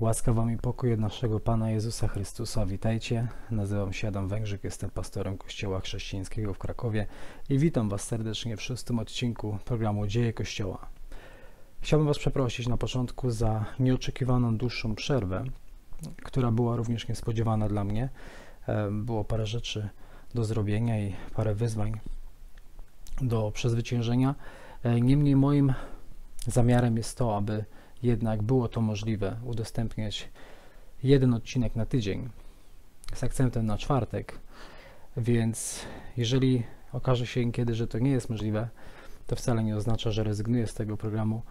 Łaska wam i pokój od naszego Pana Jezusa Chrystusa. Witajcie. Nazywam się Adam Węgrzyk, jestem pastorem Kościoła Chrześcijańskiego w Krakowie i witam was serdecznie w szóstym odcinku programu Dzieje Kościoła. Chciałbym was przeprosić na początku za nieoczekiwaną dłuższą przerwę, która była również niespodziewana dla mnie. E, Było parę rzeczy do zrobienia i parę wyzwań do przezwyciężenia. E, Niemniej moim zamiarem jest to, aby jednak było to możliwe udostępniać jeden odcinek na tydzień z akcentem na czwartek. Więc jeżeli okaże się kiedy, że to nie jest możliwe, to wcale nie oznacza, że rezygnuję z tego programu.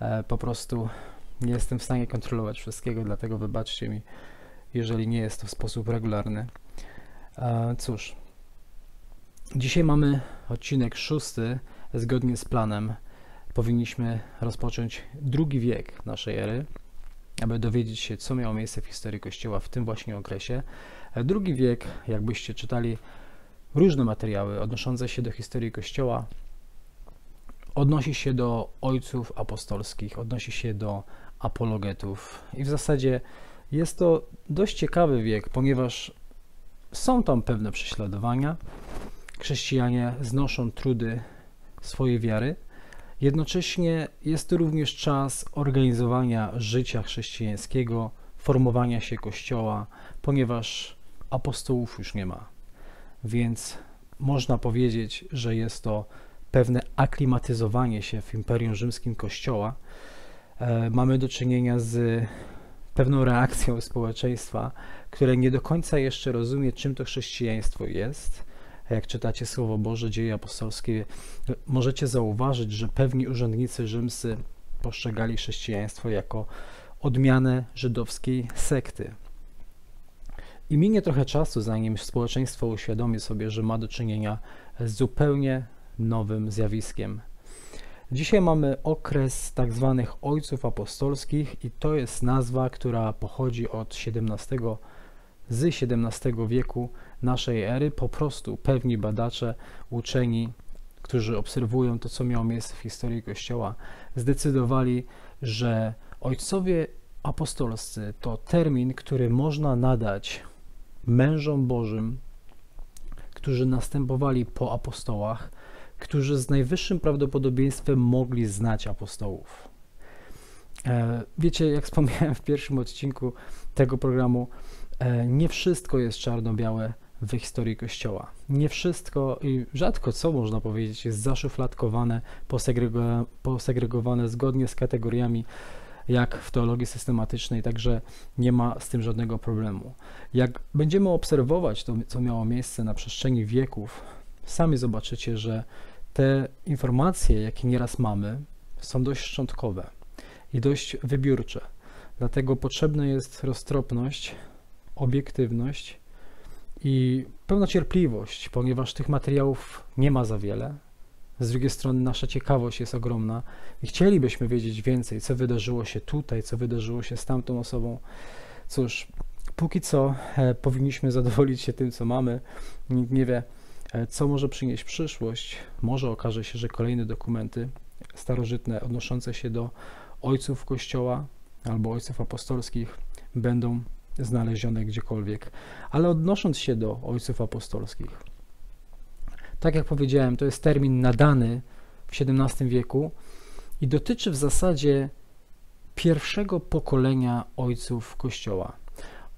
E, Po prostu nie jestem w stanie kontrolować wszystkiego, dlatego wybaczcie mi, jeżeli nie jest to w sposób regularny. E, Cóż, dzisiaj mamy odcinek szósty, zgodnie z planem powinniśmy rozpocząć drugi wiek naszej ery, aby dowiedzieć się, co miało miejsce w historii Kościoła w tym właśnie okresie. E, Drugi wiek, jakbyście czytali różne materiały odnoszące się do historii Kościoła, odnosi się do ojców apostolskich, odnosi się do apologetów i w zasadzie jest to dość ciekawy wiek, ponieważ są tam pewne prześladowania. Chrześcijanie znoszą trudy swojej wiary, Jednocześnie jest to również czas organizowania życia chrześcijańskiego, formowania się Kościoła, ponieważ apostołów już nie ma. Więc można powiedzieć, że jest to pewne aklimatyzowanie się w Imperium Rzymskim Kościoła. E, Mamy do czynienia z pewną reakcją społeczeństwa, które nie do końca jeszcze rozumie, czym to chrześcijaństwo jest jak czytacie Słowo Boże, Dzieje Apostolskie, możecie zauważyć, że pewni urzędnicy rzymscy postrzegali chrześcijaństwo jako odmianę żydowskiej sekty. I minie trochę czasu, zanim społeczeństwo uświadomi sobie, że ma do czynienia z zupełnie nowym zjawiskiem. Dzisiaj mamy okres tak zwanych ojców apostolskich i to jest nazwa, która pochodzi od XVII z XVII wieku naszej ery. Po prostu pewni badacze, uczeni, którzy obserwują to, co miało miejsce w historii Kościoła, zdecydowali, że ojcowie apostolscy to termin, który można nadać mężom Bożym, którzy następowali po apostołach, którzy z najwyższym prawdopodobieństwem mogli znać apostołów. E, Wiecie, jak wspomniałem w pierwszym odcinku tego programu, e, nie wszystko jest czarno-białe w historii Kościoła. Nie wszystko i rzadko co można powiedzieć jest zaszufladkowane, posegrego, posegregowane zgodnie z kategoriami jak w teologii systematycznej, także nie ma z tym żadnego problemu. Jak będziemy obserwować to, co miało miejsce na przestrzeni wieków, sami zobaczycie, że te informacje, jakie nieraz mamy, są dość szczątkowe i dość wybiórcze. Dlatego potrzebna jest roztropność, obiektywność i pełna cierpliwość, ponieważ tych materiałów nie ma za wiele. Z drugiej strony nasza ciekawość jest ogromna i chcielibyśmy wiedzieć więcej, co wydarzyło się tutaj, co wydarzyło się z tamtą osobą. Cóż, póki co e, powinniśmy zadowolić się tym, co mamy. Nikt nie wie, e, co może przynieść przyszłość. Może okaże się, że kolejne dokumenty starożytne odnoszące się do ojców Kościoła albo ojców apostolskich będą znalezione gdziekolwiek. Ale odnosząc się do ojców apostolskich, tak jak powiedziałem, to jest termin nadany w XVII wieku i dotyczy w zasadzie pierwszego pokolenia ojców Kościoła.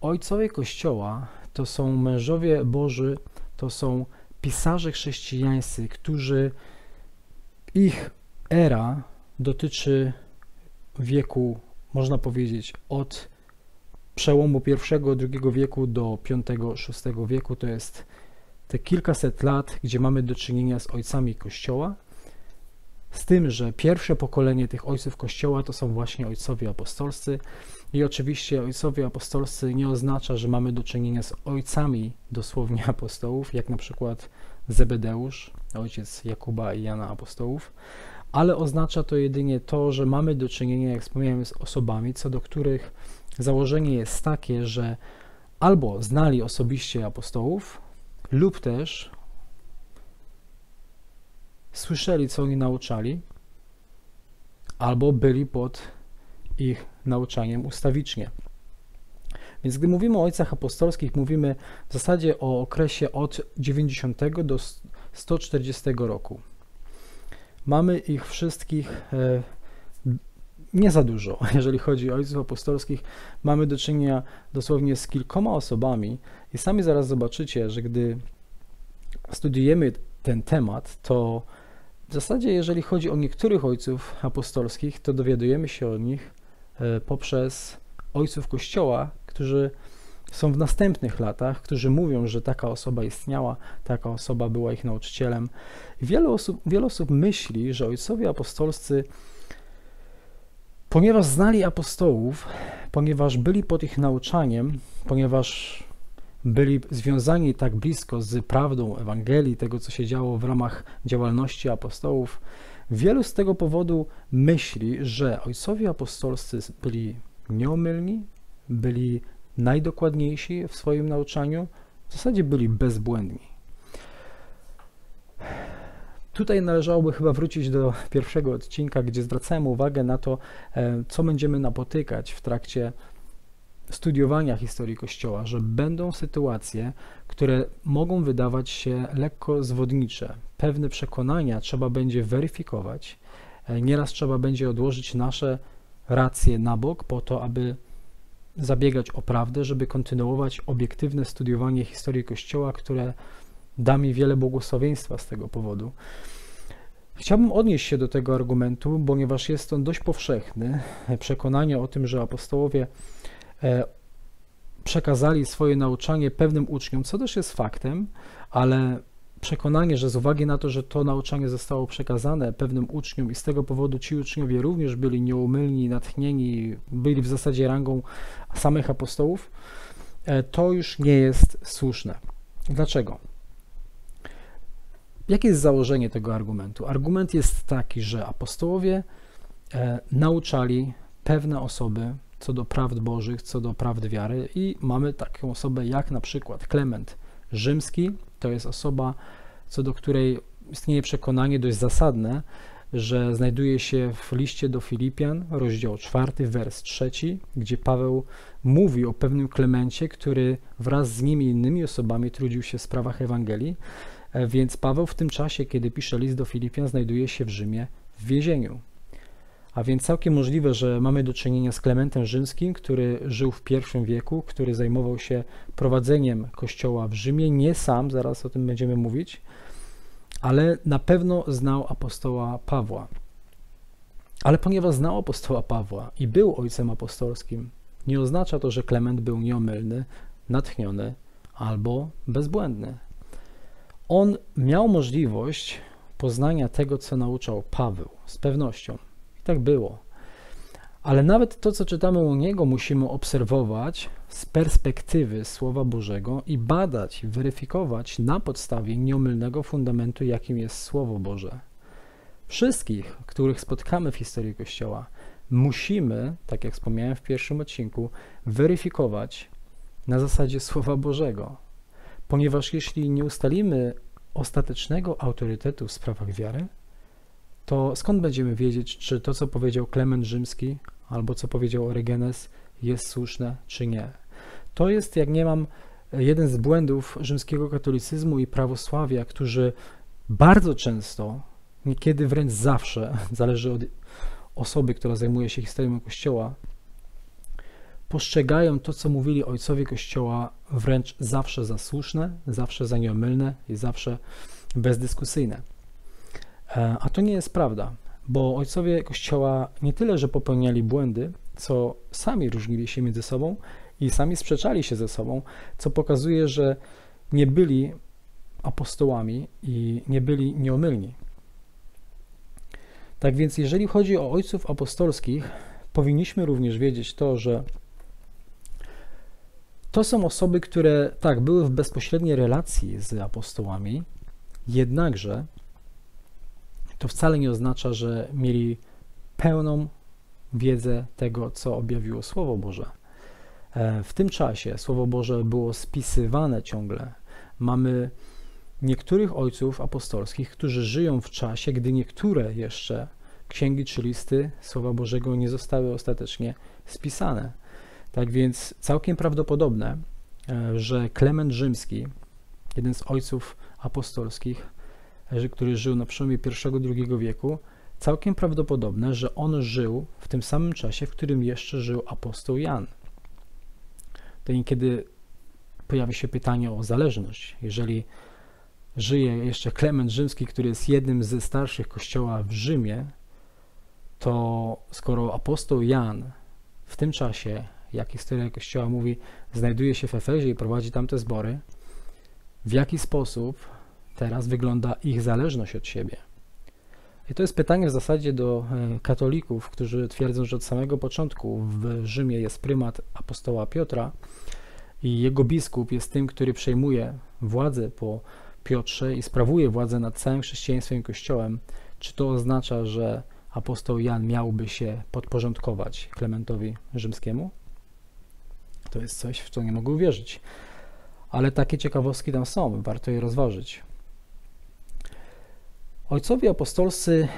Ojcowie Kościoła to są mężowie Boży, to są pisarze chrześcijańscy, którzy ich era dotyczy wieku, można powiedzieć, od przełomu I-II wieku do V-VI wieku. To jest te kilkaset lat, gdzie mamy do czynienia z ojcami Kościoła, z tym, że pierwsze pokolenie tych ojców Kościoła to są właśnie ojcowie apostolscy. I oczywiście ojcowie apostolscy nie oznacza, że mamy do czynienia z ojcami dosłownie apostołów, jak na przykład Zebedeusz, ojciec Jakuba i Jana apostołów, ale oznacza to jedynie to, że mamy do czynienia, jak wspomniałem, z osobami, co do których założenie jest takie, że albo znali osobiście apostołów, lub też słyszeli, co oni nauczali, albo byli pod ich nauczaniem ustawicznie. Więc gdy mówimy o ojcach apostolskich, mówimy w zasadzie o okresie od 90 do 140 roku. Mamy ich wszystkich e, nie za dużo, jeżeli chodzi o ojców apostolskich. Mamy do czynienia dosłownie z kilkoma osobami i sami zaraz zobaczycie, że gdy studiujemy ten temat, to w zasadzie, jeżeli chodzi o niektórych ojców apostolskich, to dowiadujemy się o nich e, poprzez ojców Kościoła, którzy są w następnych latach, którzy mówią, że taka osoba istniała, taka osoba była ich nauczycielem. Wiele osób, wiele osób myśli, że ojcowie apostolscy, ponieważ znali apostołów, ponieważ byli pod ich nauczaniem, ponieważ byli związani tak blisko z prawdą Ewangelii, tego co się działo w ramach działalności apostołów, wielu z tego powodu myśli, że ojcowie apostolscy byli nieomylni, byli najdokładniejsi w swoim nauczaniu, w zasadzie byli bezbłędni. Tutaj należałoby chyba wrócić do pierwszego odcinka, gdzie zwracałem uwagę na to, e, co będziemy napotykać w trakcie studiowania historii Kościoła, że będą sytuacje, które mogą wydawać się lekko zwodnicze. Pewne przekonania trzeba będzie weryfikować. E, nieraz trzeba będzie odłożyć nasze racje na bok po to, aby zabiegać o prawdę, żeby kontynuować obiektywne studiowanie historii Kościoła, które da mi wiele błogosławieństwa z tego powodu. Chciałbym odnieść się do tego argumentu, ponieważ jest on dość powszechny. Przekonanie o tym, że apostołowie e, przekazali swoje nauczanie pewnym uczniom, co też jest faktem, ale przekonanie, że z uwagi na to, że to nauczanie zostało przekazane pewnym uczniom i z tego powodu ci uczniowie również byli nieumylni, natchnieni, byli w zasadzie rangą samych apostołów, e, to już nie jest słuszne. Dlaczego? Jakie jest założenie tego argumentu? Argument jest taki, że apostołowie e, nauczali pewne osoby co do prawd bożych, co do prawd wiary i mamy taką osobę jak na przykład Klement Rzymski, to jest osoba, co do której istnieje przekonanie dość zasadne, że znajduje się w liście do Filipian, rozdział 4, wers 3, gdzie Paweł mówi o pewnym Klemencie, który wraz z nimi innymi osobami trudził się w sprawach Ewangelii, więc Paweł w tym czasie, kiedy pisze list do Filipian, znajduje się w Rzymie w więzieniu. A więc całkiem możliwe, że mamy do czynienia z Klementem Rzymskim, który żył w I wieku, który zajmował się prowadzeniem kościoła w Rzymie, nie sam, zaraz o tym będziemy mówić, ale na pewno znał apostoła Pawła. Ale ponieważ znał apostoła Pawła i był ojcem apostolskim, nie oznacza to, że Klement był nieomylny, natchniony albo bezbłędny. On miał możliwość poznania tego, co nauczał Paweł, z pewnością. Tak było. Ale nawet to, co czytamy u niego, musimy obserwować z perspektywy Słowa Bożego i badać, weryfikować na podstawie nieomylnego fundamentu, jakim jest Słowo Boże. Wszystkich, których spotkamy w historii Kościoła, musimy, tak jak wspomniałem w pierwszym odcinku, weryfikować na zasadzie Słowa Bożego. Ponieważ jeśli nie ustalimy ostatecznego autorytetu w sprawach wiary, to skąd będziemy wiedzieć, czy to, co powiedział Klement Rzymski albo co powiedział Orygenes, jest słuszne, czy nie? To jest, jak nie mam, jeden z błędów rzymskiego katolicyzmu i prawosławia, którzy bardzo często, niekiedy wręcz zawsze, zależy od osoby, która zajmuje się historią Kościoła, postrzegają to, co mówili ojcowie Kościoła, wręcz zawsze za słuszne, zawsze za nieomylne i zawsze bezdyskusyjne. E, a to nie jest prawda, bo ojcowie Kościoła nie tyle, że popełniali błędy, co sami różnili się między sobą i sami sprzeczali się ze sobą, co pokazuje, że nie byli apostołami i nie byli nieomylni. Tak więc, jeżeli chodzi o ojców apostolskich, powinniśmy również wiedzieć to, że to są osoby, które tak były w bezpośredniej relacji z apostołami, jednakże to wcale nie oznacza, że mieli pełną wiedzę tego, co objawiło Słowo Boże. E, w tym czasie Słowo Boże było spisywane ciągle. Mamy niektórych ojców apostolskich, którzy żyją w czasie, gdy niektóre jeszcze księgi czy listy Słowa Bożego nie zostały ostatecznie spisane. Tak więc całkiem prawdopodobne, e, że Klement Rzymski, jeden z ojców apostolskich, który żył na przełomie I-II wieku, całkiem prawdopodobne, że on żył w tym samym czasie, w którym jeszcze żył apostoł Jan. To kiedy pojawia się pytanie o zależność. Jeżeli żyje jeszcze Klement Rzymski, który jest jednym ze starszych kościoła w Rzymie, to skoro apostoł Jan w tym czasie, jak historia kościoła mówi, znajduje się w Efezie i prowadzi tamte zbory, w jaki sposób teraz wygląda ich zależność od siebie? I to jest pytanie w zasadzie do e, katolików, którzy twierdzą, że od samego początku w Rzymie jest prymat apostoła Piotra i jego biskup jest tym, który przejmuje władzę po Piotrze i sprawuje władzę nad całym chrześcijaństwem i kościołem. Czy to oznacza, że apostoł Jan miałby się podporządkować Klementowi Rzymskiemu? To jest coś, w co nie mogę uwierzyć. Ale takie ciekawostki tam są, warto je rozważyć. Ojcowie apostolscy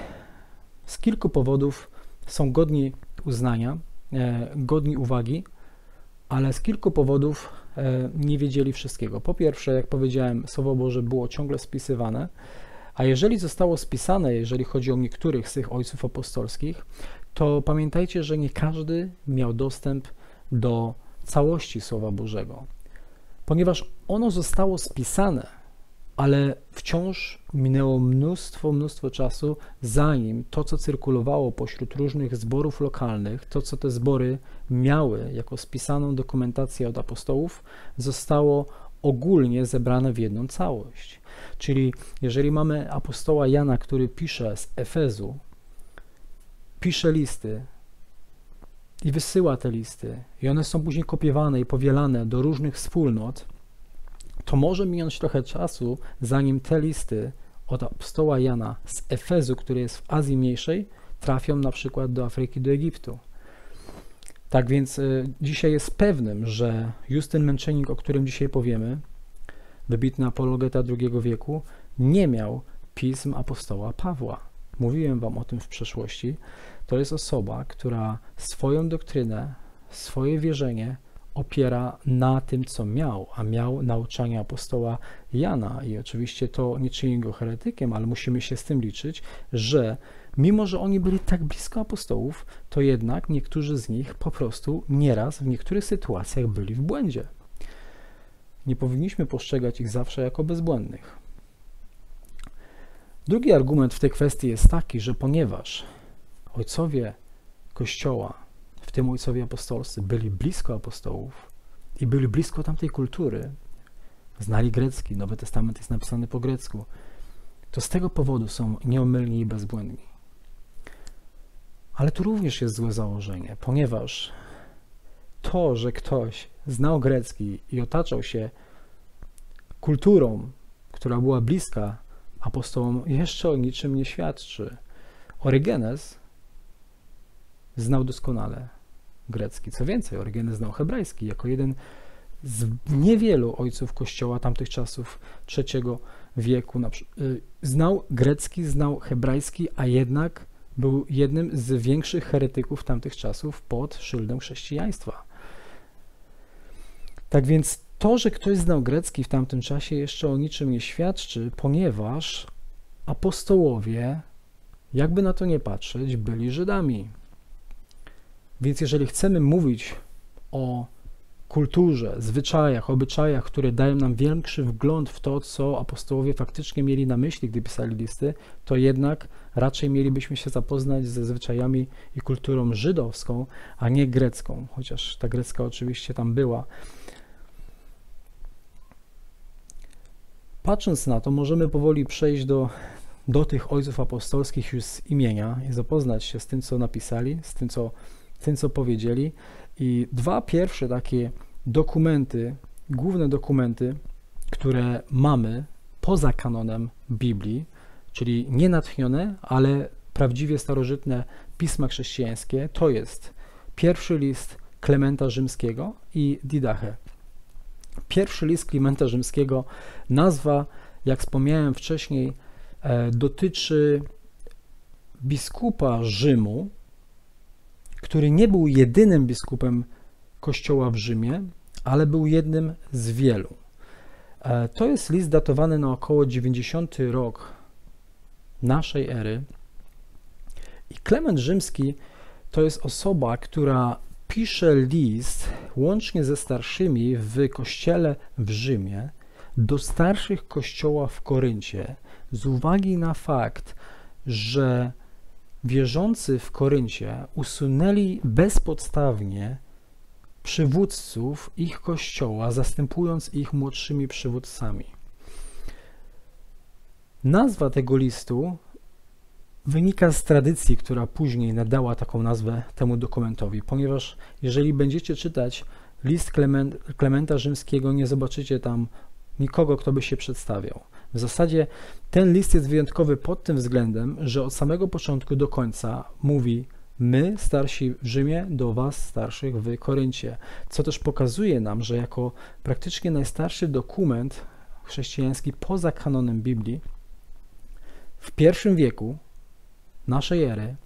z kilku powodów są godni uznania, e, godni uwagi, ale z kilku powodów e, nie wiedzieli wszystkiego. Po pierwsze, jak powiedziałem, Słowo Boże było ciągle spisywane, a jeżeli zostało spisane, jeżeli chodzi o niektórych z tych ojców apostolskich, to pamiętajcie, że nie każdy miał dostęp do całości Słowa Bożego, ponieważ ono zostało spisane ale wciąż minęło mnóstwo, mnóstwo czasu, zanim to, co cyrkulowało pośród różnych zborów lokalnych, to, co te zbory miały jako spisaną dokumentację od apostołów, zostało ogólnie zebrane w jedną całość. Czyli jeżeli mamy apostoła Jana, który pisze z Efezu, pisze listy i wysyła te listy, i one są później kopiowane i powielane do różnych wspólnot, to może minąć trochę czasu, zanim te listy od apostoła Jana z Efezu, który jest w Azji Mniejszej, trafią na przykład do Afryki, do Egiptu. Tak więc y, dzisiaj jest pewnym, że Justyn Męczennik, o którym dzisiaj powiemy, wybitny apologeta II wieku, nie miał pism apostoła Pawła. Mówiłem wam o tym w przeszłości. To jest osoba, która swoją doktrynę, swoje wierzenie opiera na tym, co miał, a miał nauczanie apostoła Jana. I oczywiście to nie czyni go heretykiem, ale musimy się z tym liczyć, że mimo, że oni byli tak blisko apostołów, to jednak niektórzy z nich po prostu nieraz w niektórych sytuacjach byli w błędzie. Nie powinniśmy postrzegać ich zawsze jako bezbłędnych. Drugi argument w tej kwestii jest taki, że ponieważ ojcowie Kościoła w tym ojcowie apostolscy byli blisko apostołów i byli blisko tamtej kultury, znali grecki, Nowy Testament jest napisany po grecku, to z tego powodu są nieomylni i bezbłędni. Ale tu również jest złe założenie, ponieważ to, że ktoś znał grecki i otaczał się kulturą, która była bliska apostołom, jeszcze o niczym nie świadczy. Orygenes znał doskonale grecki. Co więcej, Orygenes znał hebrajski jako jeden z niewielu ojców kościoła tamtych czasów III wieku. Y, znał grecki, znał hebrajski, a jednak był jednym z większych heretyków tamtych czasów pod szyldem chrześcijaństwa. Tak więc to, że ktoś znał grecki w tamtym czasie jeszcze o niczym nie świadczy, ponieważ apostołowie, jakby na to nie patrzeć, byli Żydami. Więc jeżeli chcemy mówić o kulturze, zwyczajach, obyczajach, które dają nam większy wgląd w to, co apostołowie faktycznie mieli na myśli, gdy pisali listy, to jednak raczej mielibyśmy się zapoznać ze zwyczajami i kulturą żydowską, a nie grecką, chociaż ta grecka oczywiście tam była. Patrząc na to, możemy powoli przejść do, do tych ojców apostolskich już z imienia i zapoznać się z tym, co napisali, z tym, co tym, co powiedzieli. I dwa pierwsze takie dokumenty, główne dokumenty, które mamy poza kanonem Biblii, czyli nie natchnione, ale prawdziwie starożytne pisma chrześcijańskie, to jest pierwszy list Klementa Rzymskiego i Didache. Pierwszy list Klementa Rzymskiego, nazwa, jak wspomniałem wcześniej, e, dotyczy biskupa Rzymu, który nie był jedynym biskupem kościoła w Rzymie, ale był jednym z wielu. E, to jest list datowany na około 90 rok naszej ery. I Klement Rzymski to jest osoba, która pisze list łącznie ze starszymi w kościele w Rzymie do starszych kościoła w Koryncie z uwagi na fakt, że wierzący w Koryncie usunęli bezpodstawnie przywódców ich kościoła, zastępując ich młodszymi przywódcami. Nazwa tego listu wynika z tradycji, która później nadała taką nazwę temu dokumentowi, ponieważ jeżeli będziecie czytać list Klement, Klementa Rzymskiego, nie zobaczycie tam nikogo, kto by się przedstawiał. W zasadzie ten list jest wyjątkowy pod tym względem, że od samego początku do końca mówi my, starsi w Rzymie, do was, starszych w Koryncie, co też pokazuje nam, że jako praktycznie najstarszy dokument chrześcijański poza kanonem Biblii, w pierwszym wieku naszej ery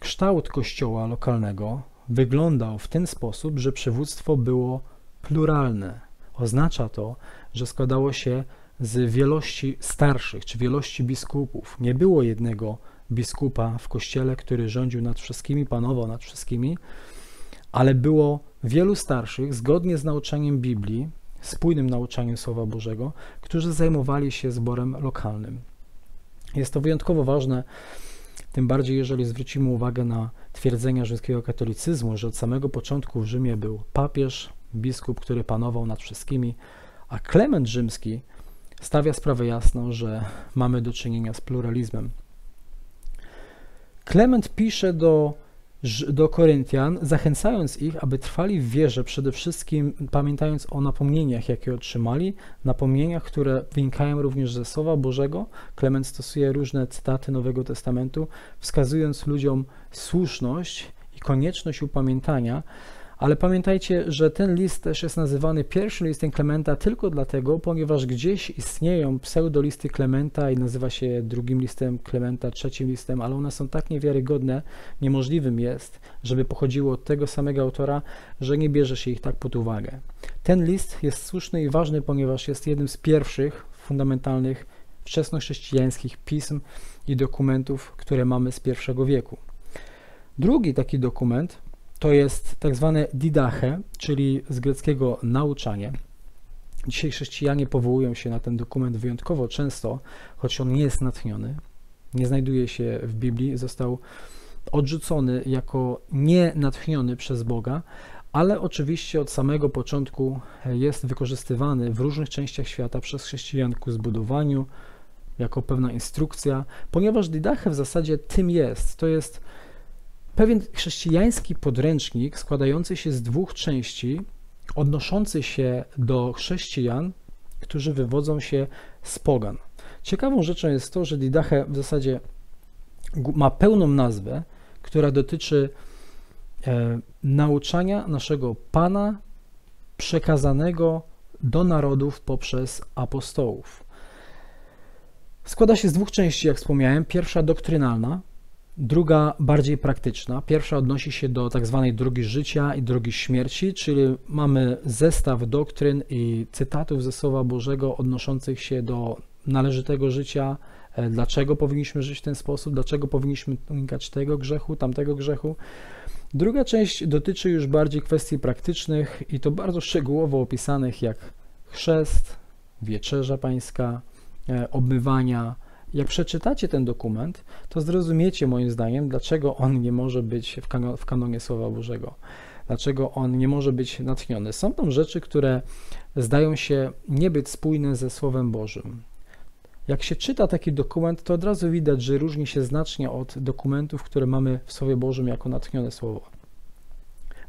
kształt kościoła lokalnego wyglądał w ten sposób, że przywództwo było pluralne. Oznacza to, że składało się z wielości starszych czy wielości biskupów. Nie było jednego biskupa w kościele, który rządził nad wszystkimi, panował nad wszystkimi, ale było wielu starszych, zgodnie z nauczaniem Biblii, spójnym nauczaniem Słowa Bożego, którzy zajmowali się zborem lokalnym. Jest to wyjątkowo ważne, tym bardziej jeżeli zwrócimy uwagę na twierdzenia rzymskiego katolicyzmu, że od samego początku w Rzymie był papież, biskup, który panował nad wszystkimi, a Klement Rzymski stawia sprawę jasną, że mamy do czynienia z pluralizmem. Klement pisze do, do Koryntian, zachęcając ich, aby trwali w wierze, przede wszystkim pamiętając o napomnieniach, jakie otrzymali, napomnieniach, które wynikają również ze Słowa Bożego. Klement stosuje różne cytaty Nowego Testamentu, wskazując ludziom słuszność i konieczność upamiętania, ale pamiętajcie, że ten list też jest nazywany pierwszym listem Klementa tylko dlatego, ponieważ gdzieś istnieją pseudolisty Klementa i nazywa się drugim listem Klementa, trzecim listem, ale one są tak niewiarygodne, niemożliwym jest, żeby pochodziło od tego samego autora, że nie bierze się ich tak pod uwagę. Ten list jest słuszny i ważny, ponieważ jest jednym z pierwszych fundamentalnych wczesnochrześcijańskich pism i dokumentów, które mamy z pierwszego wieku. Drugi taki dokument to jest tak zwane didache, czyli z greckiego nauczanie. Dzisiaj chrześcijanie powołują się na ten dokument wyjątkowo często, choć on nie jest natchniony, nie znajduje się w Biblii, został odrzucony jako nienatchniony przez Boga, ale oczywiście od samego początku jest wykorzystywany w różnych częściach świata przez chrześcijan ku zbudowaniu, jako pewna instrukcja, ponieważ Didache w zasadzie tym jest. To jest pewien chrześcijański podręcznik składający się z dwóch części, odnoszący się do chrześcijan, którzy wywodzą się z pogan. Ciekawą rzeczą jest to, że Didache w zasadzie ma pełną nazwę, która dotyczy e, nauczania naszego Pana przekazanego do narodów poprzez apostołów. Składa się z dwóch części, jak wspomniałem. Pierwsza doktrynalna, Druga bardziej praktyczna. Pierwsza odnosi się do tak zwanej drogi życia i drogi śmierci, czyli mamy zestaw doktryn i cytatów ze Słowa Bożego odnoszących się do należytego życia, e, dlaczego powinniśmy żyć w ten sposób, dlaczego powinniśmy unikać tego grzechu, tamtego grzechu. Druga część dotyczy już bardziej kwestii praktycznych i to bardzo szczegółowo opisanych jak chrzest, wieczerza pańska, e, obmywania, jak przeczytacie ten dokument, to zrozumiecie moim zdaniem, dlaczego on nie może być w, w kanonie Słowa Bożego, dlaczego on nie może być natchniony. Są tam rzeczy, które zdają się nie być spójne ze Słowem Bożym. Jak się czyta taki dokument, to od razu widać, że różni się znacznie od dokumentów, które mamy w Słowie Bożym jako natchnione Słowo.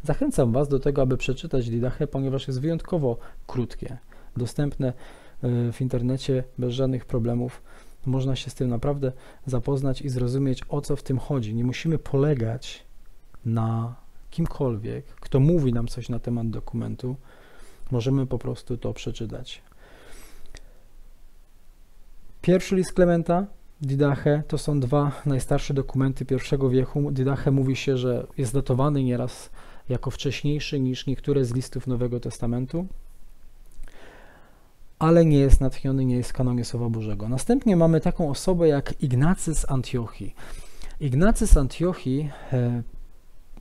Zachęcam Was do tego, aby przeczytać Didache, ponieważ jest wyjątkowo krótkie, dostępne e, w internecie bez żadnych problemów można się z tym naprawdę zapoznać i zrozumieć, o co w tym chodzi. Nie musimy polegać na kimkolwiek, kto mówi nam coś na temat dokumentu. Możemy po prostu to przeczytać. Pierwszy list Klementa, Didache, to są dwa najstarsze dokumenty pierwszego wieku. Didache mówi się, że jest datowany nieraz jako wcześniejszy niż niektóre z listów Nowego Testamentu, ale nie jest natchniony, nie jest w kanonie Słowa Bożego. Następnie mamy taką osobę jak Ignacy z Antiochii. Ignacy z Antiochii e,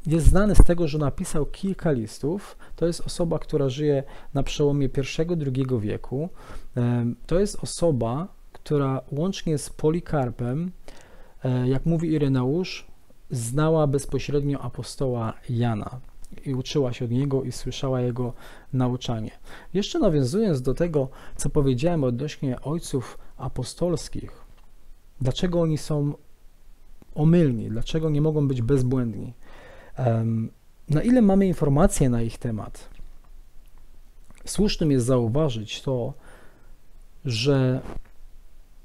jest znany z tego, że napisał kilka listów. To jest osoba, która żyje na przełomie I-II wieku. E, to jest osoba, która łącznie z Polikarpem, e, jak mówi Ireneusz, znała bezpośrednio apostoła Jana i uczyła się od niego i słyszała jego nauczanie. Jeszcze nawiązując do tego, co powiedziałem odnośnie ojców apostolskich, dlaczego oni są omylni, dlaczego nie mogą być bezbłędni, na ile mamy informacje na ich temat. Słusznym jest zauważyć to, że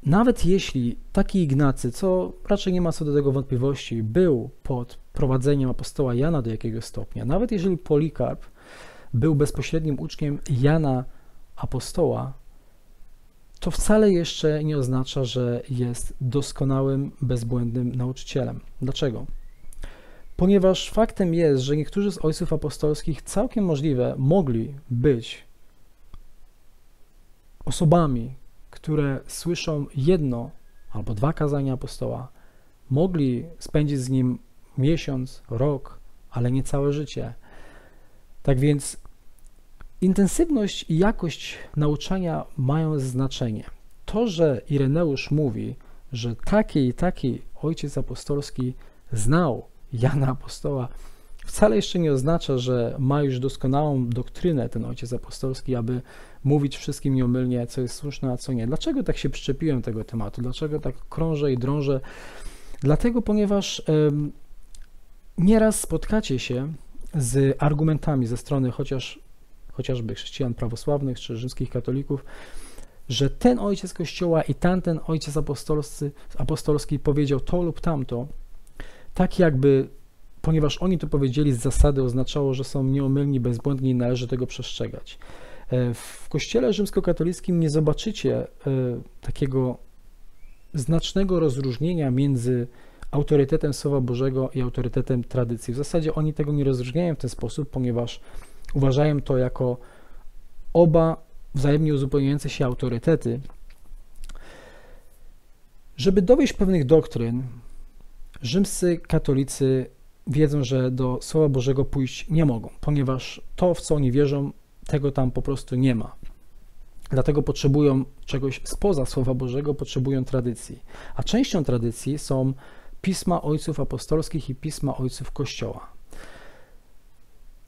nawet jeśli taki Ignacy, co raczej nie ma co do tego wątpliwości, był pod prowadzeniem apostoła Jana do jakiegoś stopnia, nawet jeżeli Polikarp był bezpośrednim uczniem Jana apostoła, to wcale jeszcze nie oznacza, że jest doskonałym, bezbłędnym nauczycielem. Dlaczego? Ponieważ faktem jest, że niektórzy z ojców apostolskich całkiem możliwe mogli być osobami, które słyszą jedno albo dwa kazania apostoła, mogli spędzić z nim miesiąc, rok, ale nie całe życie. Tak więc intensywność i jakość nauczania mają znaczenie. To, że Ireneusz mówi, że taki i taki ojciec apostolski znał Jana Apostoła, wcale jeszcze nie oznacza, że ma już doskonałą doktrynę ten ojciec apostolski, aby mówić wszystkim nieomylnie, co jest słuszne, a co nie. Dlaczego tak się przyczepiłem tego tematu? Dlaczego tak krążę i drążę? Dlatego, ponieważ um, nieraz spotkacie się z argumentami ze strony chociaż, chociażby chrześcijan prawosławnych czy rzymskich katolików, że ten ojciec kościoła i tamten ojciec apostolski, apostolski powiedział to lub tamto, tak jakby, ponieważ oni to powiedzieli z zasady, oznaczało, że są nieomylni, bezbłędni i należy tego przestrzegać. E, w kościele rzymskokatolickim nie zobaczycie e, takiego znacznego rozróżnienia między autorytetem Słowa Bożego i autorytetem tradycji. W zasadzie oni tego nie rozróżniają w ten sposób, ponieważ uważają to jako oba wzajemnie uzupełniające się autorytety. Żeby dowieść pewnych doktryn, rzymscy katolicy wiedzą, że do Słowa Bożego pójść nie mogą, ponieważ to, w co oni wierzą, tego tam po prostu nie ma. Dlatego potrzebują czegoś spoza Słowa Bożego, potrzebują tradycji. A częścią tradycji są pisma ojców apostolskich i pisma ojców Kościoła.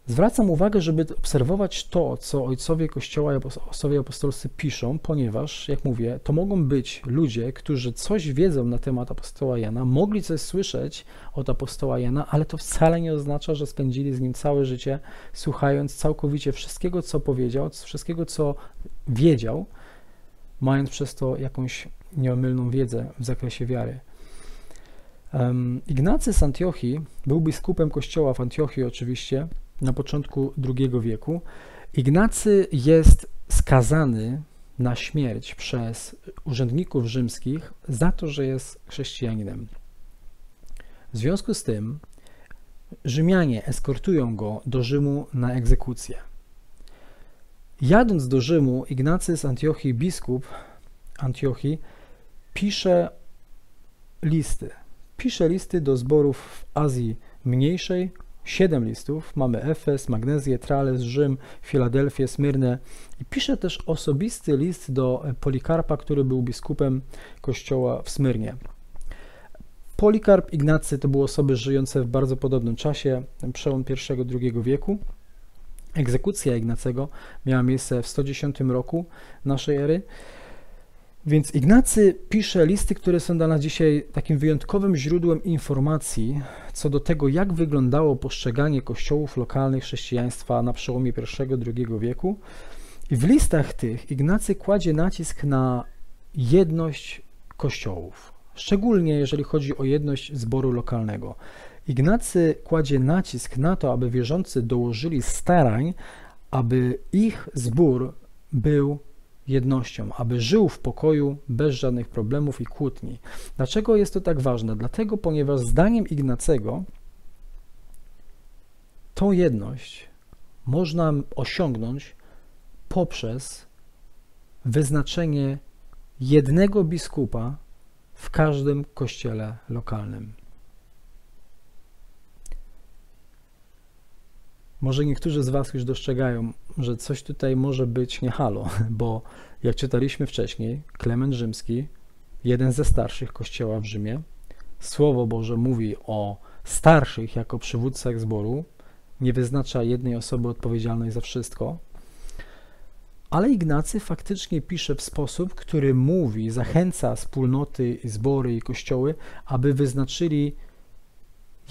Zwracam uwagę, żeby obserwować to, co ojcowie Kościoła i ojcowie apostolscy piszą, ponieważ, jak mówię, to mogą być ludzie, którzy coś wiedzą na temat apostoła Jana, mogli coś słyszeć od apostoła Jana, ale to wcale nie oznacza, że spędzili z nim całe życie, słuchając całkowicie wszystkiego, co powiedział, wszystkiego, co wiedział, mając przez to jakąś nieomylną wiedzę w zakresie wiary. Ignacy z Antiochii był biskupem kościoła w Antiochii oczywiście na początku II wieku. Ignacy jest skazany na śmierć przez urzędników rzymskich za to, że jest chrześcijaninem. W związku z tym Rzymianie eskortują go do Rzymu na egzekucję. Jadąc do Rzymu, Ignacy z Antiochii, biskup Antiochii, pisze listy pisze listy do zborów w Azji Mniejszej, siedem listów. Mamy Efes, Magnezję, Trales, Rzym, Filadelfię, Smyrnę. I pisze też osobisty list do Polikarpa, który był biskupem kościoła w Smyrnie. Polikarp, Ignacy to były osoby żyjące w bardzo podobnym czasie, przełom I-II wieku. Egzekucja Ignacego miała miejsce w 110 roku naszej ery. Więc Ignacy pisze listy, które są dla nas dzisiaj takim wyjątkowym źródłem informacji co do tego, jak wyglądało postrzeganie kościołów lokalnych chrześcijaństwa na przełomie I-II wieku. I w listach tych Ignacy kładzie nacisk na jedność kościołów, szczególnie jeżeli chodzi o jedność zboru lokalnego. Ignacy kładzie nacisk na to, aby wierzący dołożyli starań, aby ich zbór był jednością, aby żył w pokoju bez żadnych problemów i kłótni. Dlaczego jest to tak ważne? Dlatego, ponieważ zdaniem Ignacego tą jedność można osiągnąć poprzez wyznaczenie jednego biskupa w każdym kościele lokalnym. Może niektórzy z Was już dostrzegają, że coś tutaj może być nie halo, bo jak czytaliśmy wcześniej, Klement Rzymski, jeden ze starszych kościoła w Rzymie, Słowo Boże mówi o starszych jako przywódcach zboru, nie wyznacza jednej osoby odpowiedzialnej za wszystko, ale Ignacy faktycznie pisze w sposób, który mówi, zachęca wspólnoty, zbory i kościoły, aby wyznaczyli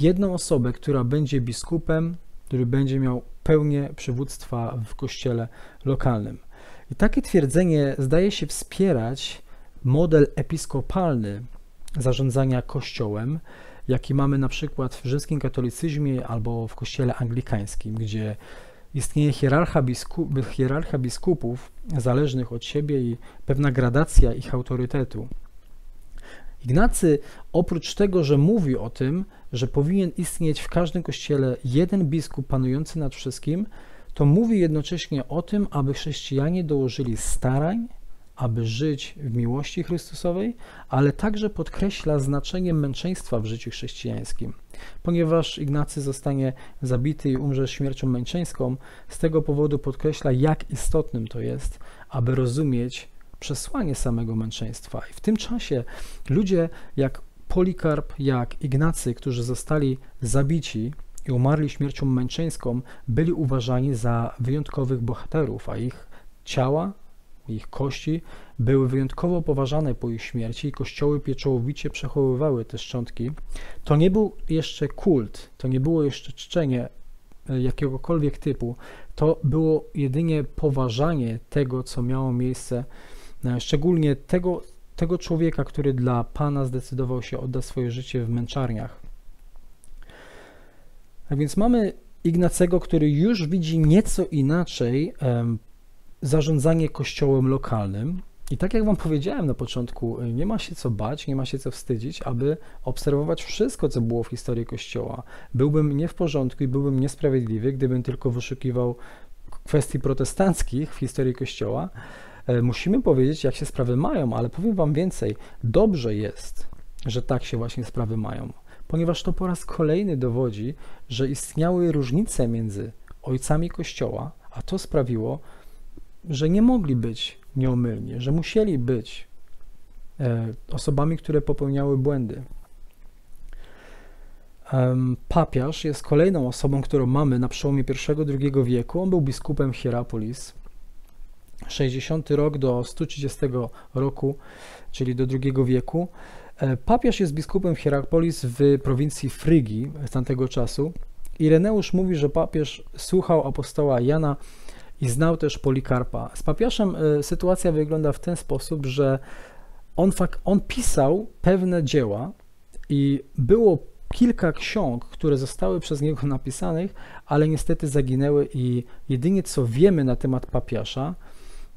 jedną osobę, która będzie biskupem, który będzie miał pełnię przywództwa w kościele lokalnym. I takie twierdzenie zdaje się wspierać model episkopalny zarządzania kościołem, jaki mamy na przykład w rzymskim katolicyzmie albo w kościele anglikańskim, gdzie istnieje biskup, hierarcha biskupów zależnych od siebie i pewna gradacja ich autorytetu. Ignacy, oprócz tego, że mówi o tym, że powinien istnieć w każdym kościele jeden biskup panujący nad wszystkim, to mówi jednocześnie o tym, aby chrześcijanie dołożyli starań, aby żyć w miłości Chrystusowej, ale także podkreśla znaczenie męczeństwa w życiu chrześcijańskim. Ponieważ Ignacy zostanie zabity i umrze śmiercią męczeńską, z tego powodu podkreśla, jak istotnym to jest, aby rozumieć przesłanie samego męczeństwa. I w tym czasie ludzie jak Polikarp, jak Ignacy, którzy zostali zabici i umarli śmiercią męczeńską, byli uważani za wyjątkowych bohaterów, a ich ciała ich kości były wyjątkowo poważane po ich śmierci i kościoły pieczołowicie przechowywały te szczątki. To nie był jeszcze kult, to nie było jeszcze czczenie e, jakiegokolwiek typu, to było jedynie poważanie tego, co miało miejsce, e, szczególnie tego, tego człowieka, który dla Pana zdecydował się oddać swoje życie w męczarniach. A więc mamy Ignacego, który już widzi nieco inaczej zarządzanie kościołem lokalnym. I tak jak Wam powiedziałem na początku, nie ma się co bać, nie ma się co wstydzić, aby obserwować wszystko, co było w historii Kościoła. Byłbym nie w porządku i byłbym niesprawiedliwy, gdybym tylko wyszukiwał kwestii protestanckich w historii Kościoła. E, musimy powiedzieć, jak się sprawy mają, ale powiem Wam więcej. Dobrze jest, że tak się właśnie sprawy mają, ponieważ to po raz kolejny dowodzi, że istniały różnice między ojcami Kościoła, a to sprawiło, że nie mogli być nieomylni, że musieli być e, osobami, które popełniały błędy. Papiarz jest kolejną osobą, którą mamy na przełomie I-II wieku. On był biskupem Hierapolis. 60 rok do 130 roku, czyli do II wieku. E, papież jest biskupem Hierapolis w prowincji Frygii z tamtego czasu. Ireneusz mówi, że papież słuchał apostoła Jana i znał też Polikarpa. Z papieżem y, sytuacja wygląda w ten sposób, że on, fak, on pisał pewne dzieła i było kilka ksiąg, które zostały przez niego napisanych, ale niestety zaginęły i jedynie co wiemy na temat papieża,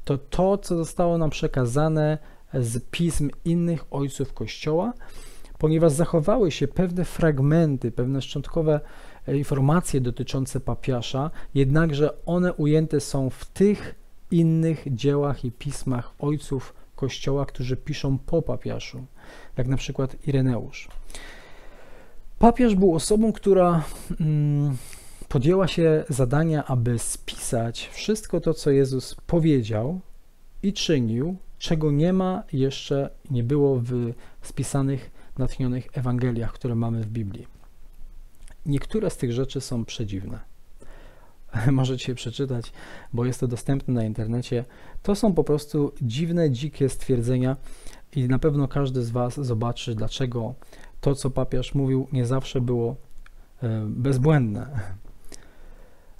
to to, co zostało nam przekazane z pism innych ojców Kościoła, ponieważ zachowały się pewne fragmenty, pewne szczątkowe informacje dotyczące papiasza, jednakże one ujęte są w tych innych dziełach i pismach ojców Kościoła, którzy piszą po papiaszu, jak na przykład Ireneusz. Papiaż był osobą, która mm, podjęła się zadania, aby spisać wszystko to, co Jezus powiedział i czynił, czego nie ma jeszcze, nie było w spisanych, natchnionych Ewangeliach, które mamy w Biblii. Niektóre z tych rzeczy są przedziwne. Możecie je przeczytać, bo jest to dostępne na internecie. To są po prostu dziwne, dzikie stwierdzenia i na pewno każdy z Was zobaczy, dlaczego to, co papież mówił, nie zawsze było e, bezbłędne.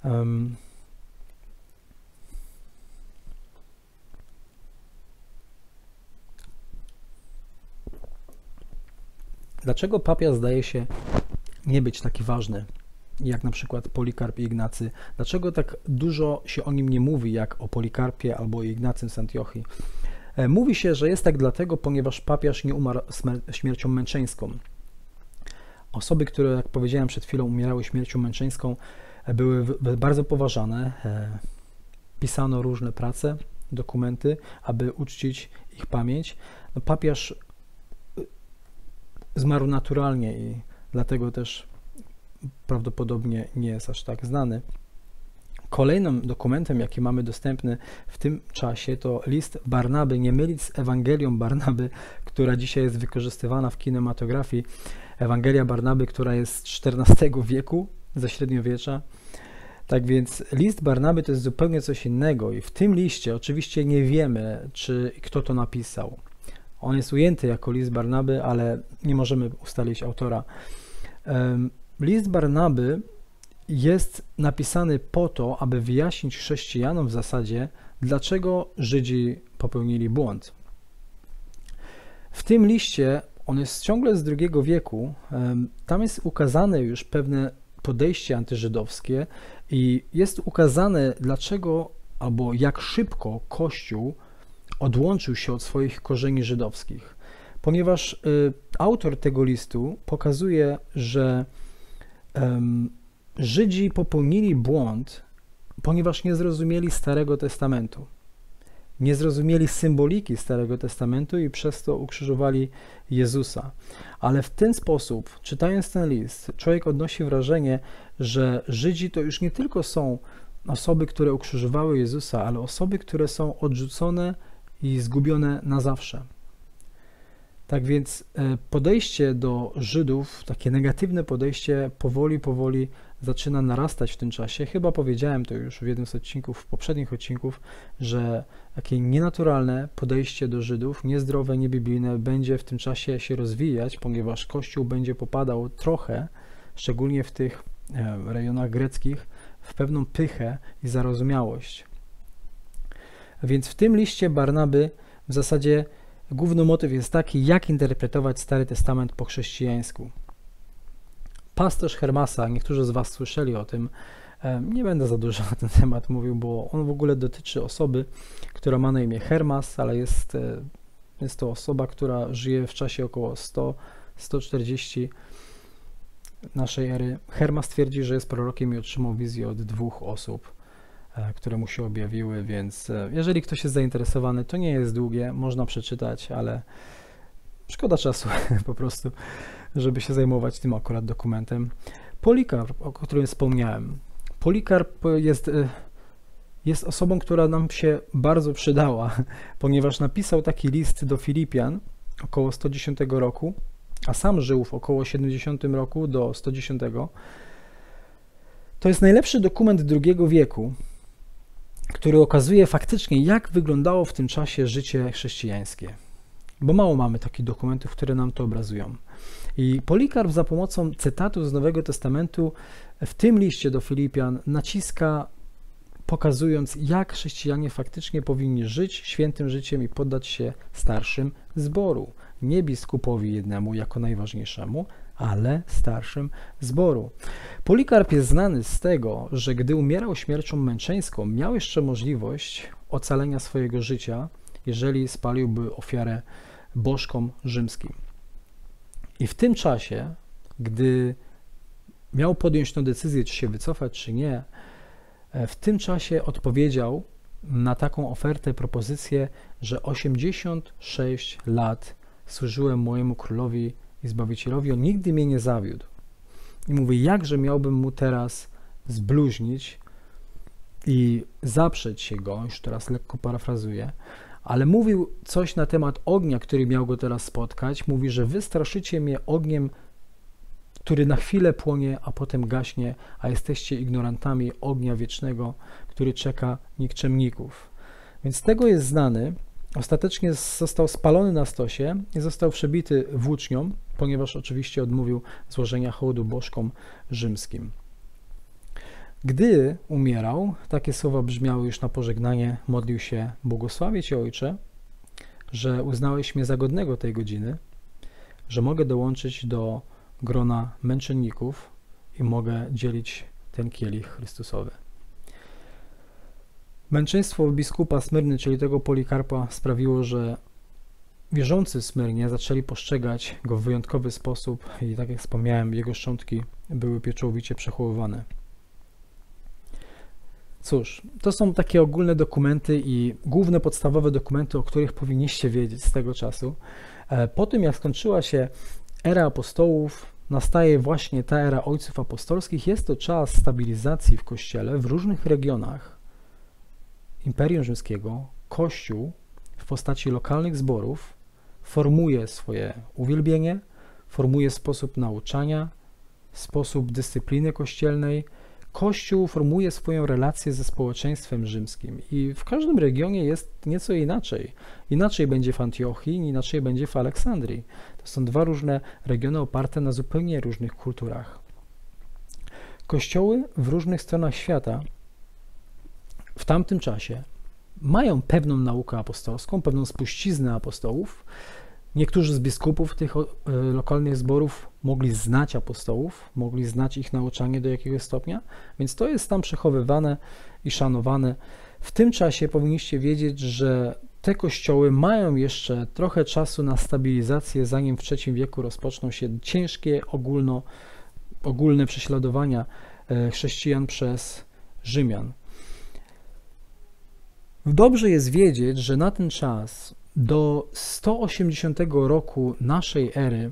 Um, Dlaczego papież zdaje się nie być taki ważny, jak na przykład Polikarp i Ignacy. Dlaczego tak dużo się o nim nie mówi, jak o Polikarpie albo Ignacym z Antiochii? E, mówi się, że jest tak dlatego, ponieważ papież nie umarł śmiercią męczeńską. Osoby, które, jak powiedziałem przed chwilą, umierały śmiercią męczeńską, były bardzo poważane. Pisano różne prace, dokumenty, aby uczcić ich pamięć. No, papież zmarł naturalnie i dlatego też prawdopodobnie nie jest aż tak znany. Kolejnym dokumentem, jaki mamy dostępny w tym czasie, to list Barnaby, nie mylić z Ewangelią Barnaby, która dzisiaj jest wykorzystywana w kinematografii. Ewangelia Barnaby, która jest z XIV wieku, ze średniowiecza. Tak więc list Barnaby to jest zupełnie coś innego i w tym liście oczywiście nie wiemy, czy kto to napisał. On jest ujęty jako list Barnaby, ale nie możemy ustalić autora. List Barnaby jest napisany po to, aby wyjaśnić chrześcijanom w zasadzie, dlaczego Żydzi popełnili błąd. W tym liście, on jest ciągle z II wieku, tam jest ukazane już pewne podejście antyżydowskie i jest ukazane, dlaczego albo jak szybko Kościół odłączył się od swoich korzeni żydowskich. Ponieważ y, autor tego listu pokazuje, że Żydzi popełnili błąd, ponieważ nie zrozumieli Starego Testamentu. Nie zrozumieli symboliki Starego Testamentu i przez to ukrzyżowali Jezusa. Ale w ten sposób, czytając ten list, człowiek odnosi wrażenie, że Żydzi to już nie tylko są osoby, które ukrzyżowały Jezusa, ale osoby, które są odrzucone i zgubione na zawsze. Tak więc e, podejście do Żydów, takie negatywne podejście, powoli, powoli zaczyna narastać w tym czasie. Chyba powiedziałem to już w jednym z odcinków, poprzednich odcinków, że takie nienaturalne podejście do Żydów, niezdrowe, niebiblijne, będzie w tym czasie się rozwijać, ponieważ Kościół będzie popadał trochę, szczególnie w tych e, rejonach greckich, w pewną pychę i zarozumiałość. Więc w tym liście Barnaby w zasadzie główny motyw jest taki, jak interpretować Stary Testament po chrześcijańsku. Pasterz Hermasa, niektórzy z Was słyszeli o tym, nie będę za dużo na ten temat mówił, bo on w ogóle dotyczy osoby, która ma na imię Hermas, ale jest, e, jest to osoba, która żyje w czasie około 100-140 naszej ery. Hermas twierdzi, że jest prorokiem i otrzymał wizję od dwóch osób, które mu się objawiły, więc e, jeżeli ktoś jest zainteresowany, to nie jest długie, można przeczytać, ale szkoda czasu po prostu żeby się zajmować tym akurat dokumentem. Polikarp, o którym wspomniałem. Polikarp jest, e, jest osobą, która nam się bardzo przydała, ponieważ napisał taki list do Filipian około 110 roku, a sam żył w około 70 roku do 110. To jest najlepszy dokument II wieku, który okazuje faktycznie, jak wyglądało w tym czasie życie chrześcijańskie. Bo mało mamy takich dokumentów, które nam to obrazują. I Polikarp za pomocą cytatu z Nowego Testamentu w tym liście do Filipian naciska, pokazując, jak chrześcijanie faktycznie powinni żyć świętym życiem i poddać się starszym zboru. Nie biskupowi jednemu jako najważniejszemu, ale starszym zboru. Polikarp jest znany z tego, że gdy umierał śmiercią męczeńską, miał jeszcze możliwość ocalenia swojego życia, jeżeli spaliłby ofiarę bożkom rzymskim. I w tym czasie, gdy miał podjąć tę decyzję, czy się wycofać, czy nie, e, w tym czasie odpowiedział na taką ofertę, propozycję, że 86 lat służyłem mojemu królowi i zbawicielowi, on nigdy mnie nie zawiódł. I mówi, jakże miałbym mu teraz zbluźnić i zaprzeć się go, już teraz lekko parafrazuję, ale mówił coś na temat ognia, który miał go teraz spotkać. Mówi, że wystraszycie mnie ogniem, który na chwilę płonie, a potem gaśnie, a jesteście ignorantami ognia wiecznego, który czeka nikczemników. Więc tego jest znany. Ostatecznie został spalony na stosie i został przebity włócznią, ponieważ oczywiście odmówił złożenia hołdu bożkom rzymskim. Gdy umierał, takie słowa brzmiały już na pożegnanie, modlił się, błogosławię Cię Ojcze, że uznałeś mnie za godnego tej godziny, że mogę dołączyć do grona męczenników i mogę dzielić ten kielich Chrystusowy. Męczeństwo biskupa Smyrny, czyli tego Polikarpa, sprawiło, że wierzący Smyrnie zaczęli postrzegać go w wyjątkowy sposób i tak jak wspomniałem, jego szczątki były pieczołowicie przechowywane. Cóż, to są takie ogólne dokumenty i główne podstawowe dokumenty, o których powinniście wiedzieć z tego czasu. E, po tym, jak skończyła się era apostołów, nastaje właśnie ta era ojców apostolskich. Jest to czas stabilizacji w kościele w różnych regionach Imperium Rzymskiego. Kościół w postaci lokalnych zborów formuje swoje uwielbienie, formuje sposób nauczania, sposób dyscypliny kościelnej. Kościół formuje swoją relację ze społeczeństwem rzymskim i w każdym regionie jest nieco inaczej. Inaczej będzie w Antiochii, inaczej będzie w Aleksandrii. To są dwa różne regiony oparte na zupełnie różnych kulturach. Kościoły w różnych stronach świata w tamtym czasie mają pewną naukę apostolską, pewną spuściznę apostołów, Niektórzy z biskupów tych e, lokalnych zborów mogli znać apostołów, mogli znać ich nauczanie do jakiegoś stopnia, więc to jest tam przechowywane i szanowane. W tym czasie powinniście wiedzieć, że te kościoły mają jeszcze trochę czasu na stabilizację, zanim w III wieku rozpoczną się ciężkie ogólno, ogólne prześladowania e, chrześcijan przez Rzymian. Dobrze jest wiedzieć, że na ten czas do 180 roku naszej ery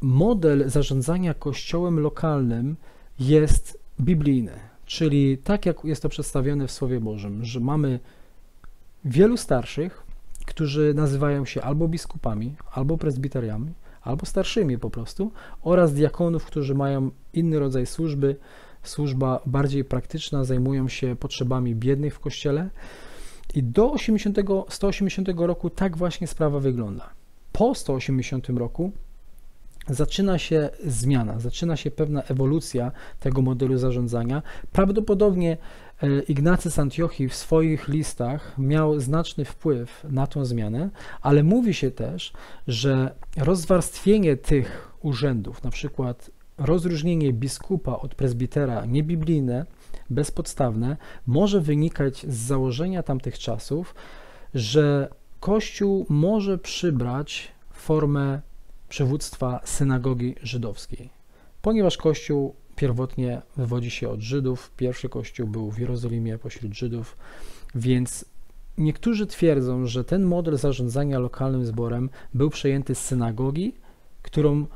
model zarządzania kościołem lokalnym jest biblijny, czyli tak jak jest to przedstawione w Słowie Bożym, że mamy wielu starszych, którzy nazywają się albo biskupami, albo prezbiteriami, albo starszymi po prostu, oraz diakonów, którzy mają inny rodzaj służby, służba bardziej praktyczna, zajmują się potrzebami biednych w kościele. I do 80, 180 roku tak właśnie sprawa wygląda. Po 180 roku zaczyna się zmiana, zaczyna się pewna ewolucja tego modelu zarządzania. Prawdopodobnie e, Ignacy z Antiochii w swoich listach miał znaczny wpływ na tą zmianę, ale mówi się też, że rozwarstwienie tych urzędów, na przykład rozróżnienie biskupa od prezbitera niebiblijne, bezpodstawne może wynikać z założenia tamtych czasów, że Kościół może przybrać formę przywództwa synagogi żydowskiej. Ponieważ Kościół pierwotnie wywodzi się od Żydów, pierwszy Kościół był w Jerozolimie pośród Żydów, więc niektórzy twierdzą, że ten model zarządzania lokalnym zborem był przejęty z synagogi, którą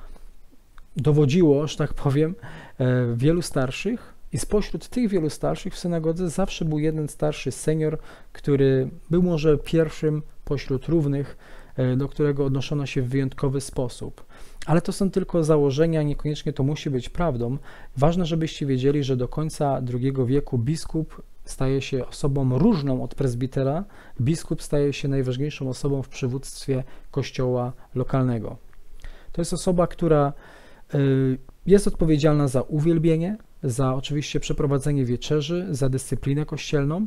dowodziło, że tak powiem, e, wielu starszych, i spośród tych wielu starszych w synagodze zawsze był jeden starszy senior, który był może pierwszym pośród równych, e, do którego odnoszono się w wyjątkowy sposób. Ale to są tylko założenia, niekoniecznie to musi być prawdą. Ważne, żebyście wiedzieli, że do końca II wieku biskup staje się osobą różną od prezbitera. Biskup staje się najważniejszą osobą w przywództwie kościoła lokalnego. To jest osoba, która e, jest odpowiedzialna za uwielbienie, za oczywiście przeprowadzenie wieczerzy, za dyscyplinę kościelną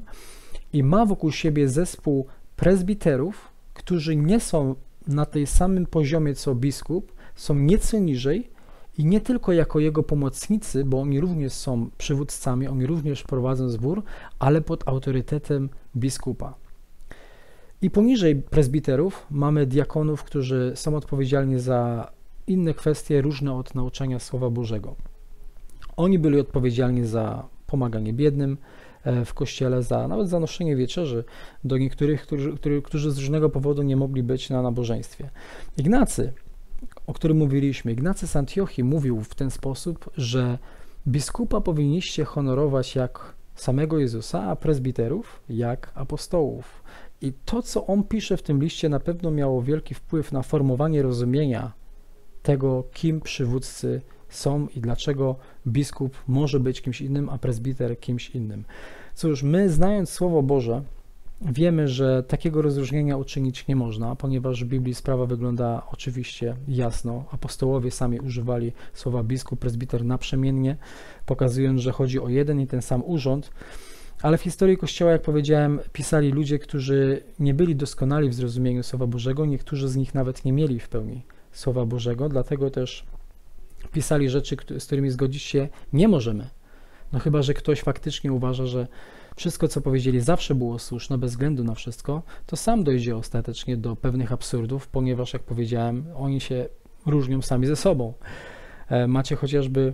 i ma wokół siebie zespół prezbiterów, którzy nie są na tej samym poziomie co biskup, są nieco niżej i nie tylko jako jego pomocnicy, bo oni również są przywódcami, oni również prowadzą zbór, ale pod autorytetem biskupa. I poniżej prezbiterów mamy diakonów, którzy są odpowiedzialni za inne kwestie różne od nauczania Słowa Bożego. Oni byli odpowiedzialni za pomaganie biednym e, w kościele, za nawet za noszenie wieczerzy do niektórych, którzy, którzy, którzy z różnego powodu nie mogli być na nabożeństwie. Ignacy, o którym mówiliśmy, Ignacy z Antiochii mówił w ten sposób, że biskupa powinniście honorować jak samego Jezusa, a prezbiterów jak apostołów. I to, co on pisze w tym liście, na pewno miało wielki wpływ na formowanie rozumienia tego, kim przywódcy są i dlaczego biskup może być kimś innym, a prezbiter kimś innym. Cóż, my znając Słowo Boże, wiemy, że takiego rozróżnienia uczynić nie można, ponieważ w Biblii sprawa wygląda oczywiście jasno. Apostołowie sami używali słowa biskup, prezbiter naprzemiennie, pokazując, że chodzi o jeden i ten sam urząd. Ale w historii Kościoła, jak powiedziałem, pisali ludzie, którzy nie byli doskonali w zrozumieniu Słowa Bożego, niektórzy z nich nawet nie mieli w pełni Słowa Bożego, dlatego też pisali rzeczy, z którymi zgodzić się nie możemy. No chyba, że ktoś faktycznie uważa, że wszystko, co powiedzieli, zawsze było słuszne, bez względu na wszystko, to sam dojdzie ostatecznie do pewnych absurdów, ponieważ, jak powiedziałem, oni się różnią sami ze sobą. E, macie chociażby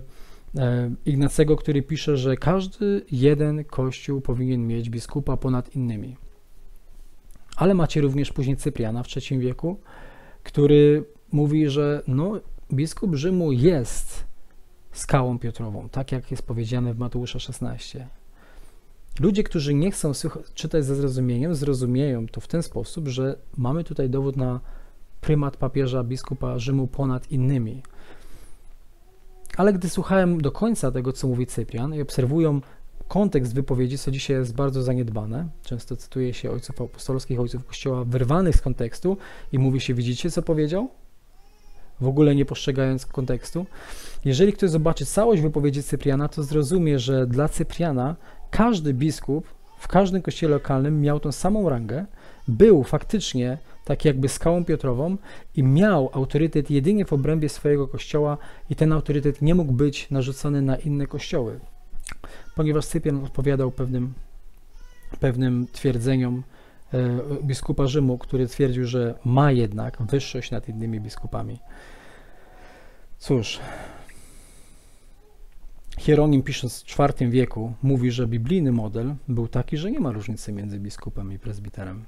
e, Ignacego, który pisze, że każdy jeden kościół powinien mieć biskupa ponad innymi. Ale macie również później Cypriana w III wieku, który mówi, że no, biskup Rzymu jest skałą Piotrową, tak jak jest powiedziane w Mateusza 16. Ludzie, którzy nie chcą czytać ze zrozumieniem, zrozumieją to w ten sposób, że mamy tutaj dowód na prymat papieża, biskupa Rzymu ponad innymi. Ale gdy słuchałem do końca tego, co mówi Cyprian i obserwują kontekst wypowiedzi, co dzisiaj jest bardzo zaniedbane, często cytuje się ojców apostolskich, ojców Kościoła wyrwanych z kontekstu i mówi się, widzicie, co powiedział? W ogóle nie postrzegając kontekstu. Jeżeli ktoś zobaczy całość wypowiedzi Cypriana, to zrozumie, że dla Cypriana każdy biskup w każdym kościele lokalnym miał tą samą rangę, był faktycznie tak jakby skałą Piotrową i miał autorytet jedynie w obrębie swojego kościoła i ten autorytet nie mógł być narzucony na inne kościoły, ponieważ Cypian odpowiadał pewnym, pewnym twierdzeniom biskupa Rzymu, który twierdził, że ma jednak wyższość nad innymi biskupami. Cóż, Hieronim pisząc w IV wieku mówi, że biblijny model był taki, że nie ma różnicy między biskupem i prezbiterem.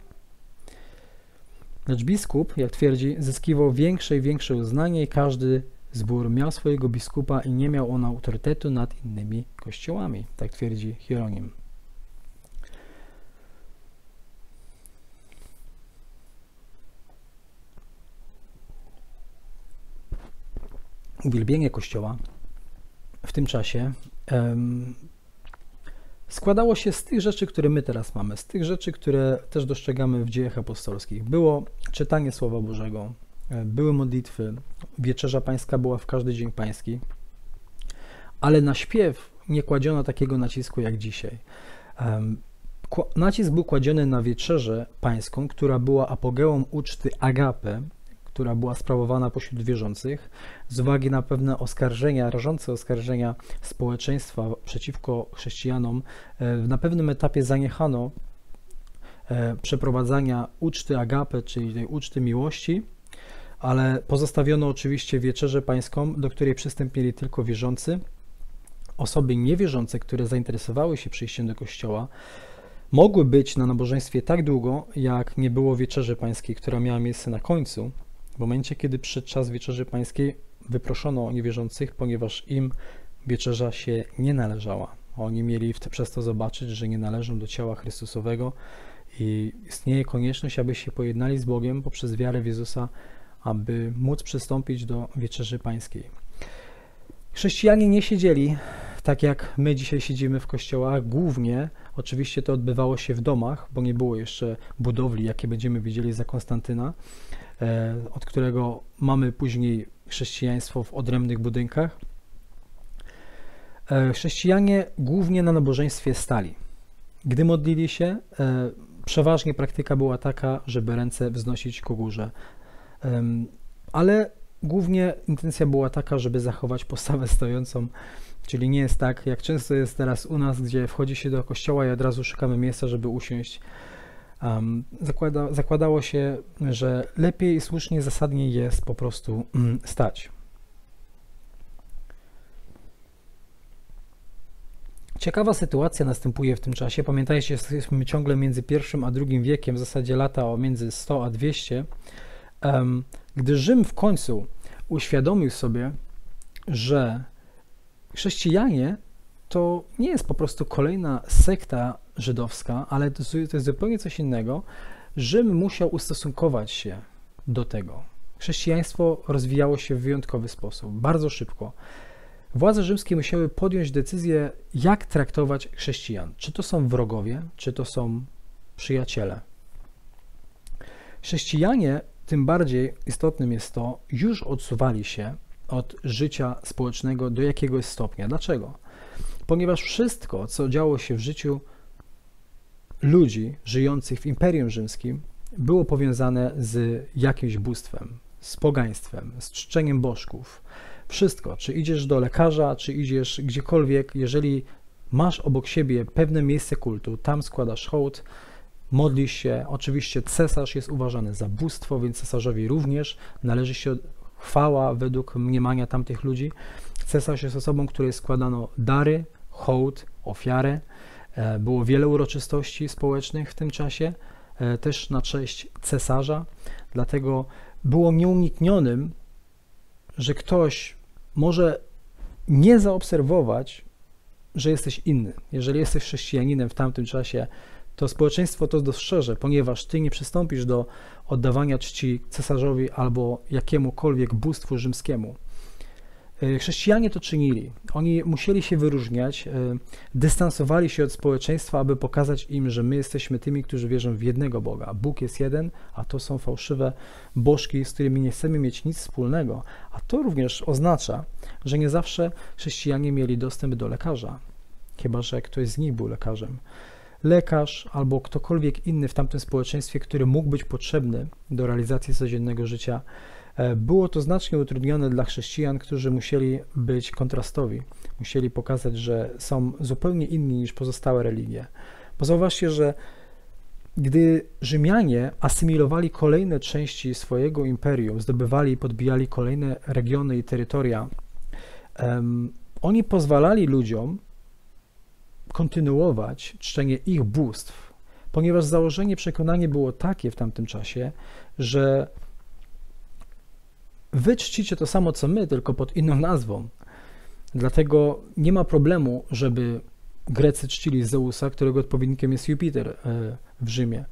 Lecz biskup, jak twierdzi, zyskiwał większe i większe uznanie i każdy zbór miał swojego biskupa i nie miał on autorytetu nad innymi kościołami. Tak twierdzi Hieronim. Uwielbienie Kościoła w tym czasie składało się z tych rzeczy, które my teraz mamy, z tych rzeczy, które też dostrzegamy w dziejach apostolskich. Było czytanie Słowa Bożego, e, były modlitwy, wieczerza pańska była w każdy dzień pański, ale na śpiew nie kładziono takiego nacisku jak dzisiaj. Nacisk był kładziony na wieczerzę pańską, która była apogeum uczty agape, która była sprawowana pośród wierzących, z uwagi na pewne oskarżenia, rażące oskarżenia społeczeństwa przeciwko chrześcijanom, e, na pewnym etapie zaniechano e, przeprowadzania uczty agape, czyli tej uczty miłości, ale pozostawiono oczywiście wieczerzę pańską, do której przystęp mieli tylko wierzący. Osoby niewierzące, które zainteresowały się przyjściem do kościoła, mogły być na nabożeństwie tak długo, jak nie było wieczerzy pańskiej, która miała miejsce na końcu, w momencie, kiedy przyszedł czas wieczerzy pańskiej, wyproszono niewierzących, ponieważ im wieczerza się nie należała. Oni mieli przez to zobaczyć, że nie należą do ciała Chrystusowego i istnieje konieczność, aby się pojednali z Bogiem poprzez wiarę w Jezusa, aby móc przystąpić do wieczerzy pańskiej. Chrześcijanie nie siedzieli tak jak my dzisiaj siedzimy w kościołach. Głównie oczywiście to odbywało się w domach, bo nie było jeszcze budowli, jakie będziemy widzieli za Konstantyna. E, od którego mamy później chrześcijaństwo w odrębnych budynkach. E, chrześcijanie głównie na nabożeństwie stali. Gdy modlili się, e, przeważnie praktyka była taka, żeby ręce wznosić ku górze. Ale głównie intencja była taka, żeby zachować postawę stojącą, czyli nie jest tak, jak często jest teraz u nas, gdzie wchodzi się do kościoła i od razu szukamy miejsca, żeby usiąść Um, zakłada, zakładało się, że lepiej i słusznie, zasadnie jest po prostu um, stać. Ciekawa sytuacja następuje w tym czasie. Pamiętajcie, jesteśmy ciągle między pierwszym a drugim wiekiem, w zasadzie lata o między 100 a 200, um, gdy Rzym w końcu uświadomił sobie, że chrześcijanie to nie jest po prostu kolejna sekta żydowska, ale to, to jest zupełnie coś innego. Rzym musiał ustosunkować się do tego. Chrześcijaństwo rozwijało się w wyjątkowy sposób, bardzo szybko. Władze rzymskie musiały podjąć decyzję, jak traktować chrześcijan. Czy to są wrogowie, czy to są przyjaciele. Chrześcijanie, tym bardziej istotnym jest to, już odsuwali się od życia społecznego do jakiegoś stopnia. Dlaczego? Ponieważ wszystko, co działo się w życiu ludzi żyjących w Imperium Rzymskim było powiązane z jakimś bóstwem, z pogaństwem, z czczeniem bożków. Wszystko, czy idziesz do lekarza, czy idziesz gdziekolwiek, jeżeli masz obok siebie pewne miejsce kultu, tam składasz hołd, modlisz się. Oczywiście cesarz jest uważany za bóstwo, więc cesarzowi również należy się chwała według mniemania tamtych ludzi. Cesarz jest osobą, której składano dary, hołd, ofiarę. E, było wiele uroczystości społecznych w tym czasie, e, też na cześć cesarza. Dlatego było nieuniknionym, że ktoś może nie zaobserwować, że jesteś inny. Jeżeli jesteś chrześcijaninem w tamtym czasie, to społeczeństwo to dostrzeże, ponieważ ty nie przystąpisz do oddawania czci cesarzowi albo jakiemukolwiek bóstwu rzymskiemu. E, chrześcijanie to czynili. Oni musieli się wyróżniać, e, dystansowali się od społeczeństwa, aby pokazać im, że my jesteśmy tymi, którzy wierzą w jednego Boga. Bóg jest jeden, a to są fałszywe bożki, z którymi nie chcemy mieć nic wspólnego. A to również oznacza, że nie zawsze chrześcijanie mieli dostęp do lekarza, chyba że ktoś z nich był lekarzem. Lekarz albo ktokolwiek inny w tamtym społeczeństwie, który mógł być potrzebny do realizacji codziennego życia, było to znacznie utrudnione dla chrześcijan, którzy musieli być kontrastowi, musieli pokazać, że są zupełnie inni niż pozostałe religie. Bo zauważcie, że gdy Rzymianie asymilowali kolejne części swojego imperium, zdobywali i podbijali kolejne regiony i terytoria, um, oni pozwalali ludziom kontynuować czczenie ich bóstw, ponieważ założenie, przekonanie było takie w tamtym czasie, że Wy czcicie to samo co my, tylko pod inną nazwą. Dlatego nie ma problemu, żeby Grecy czcili Zeusa, którego odpowiednikiem jest Jupiter e, w Rzymie.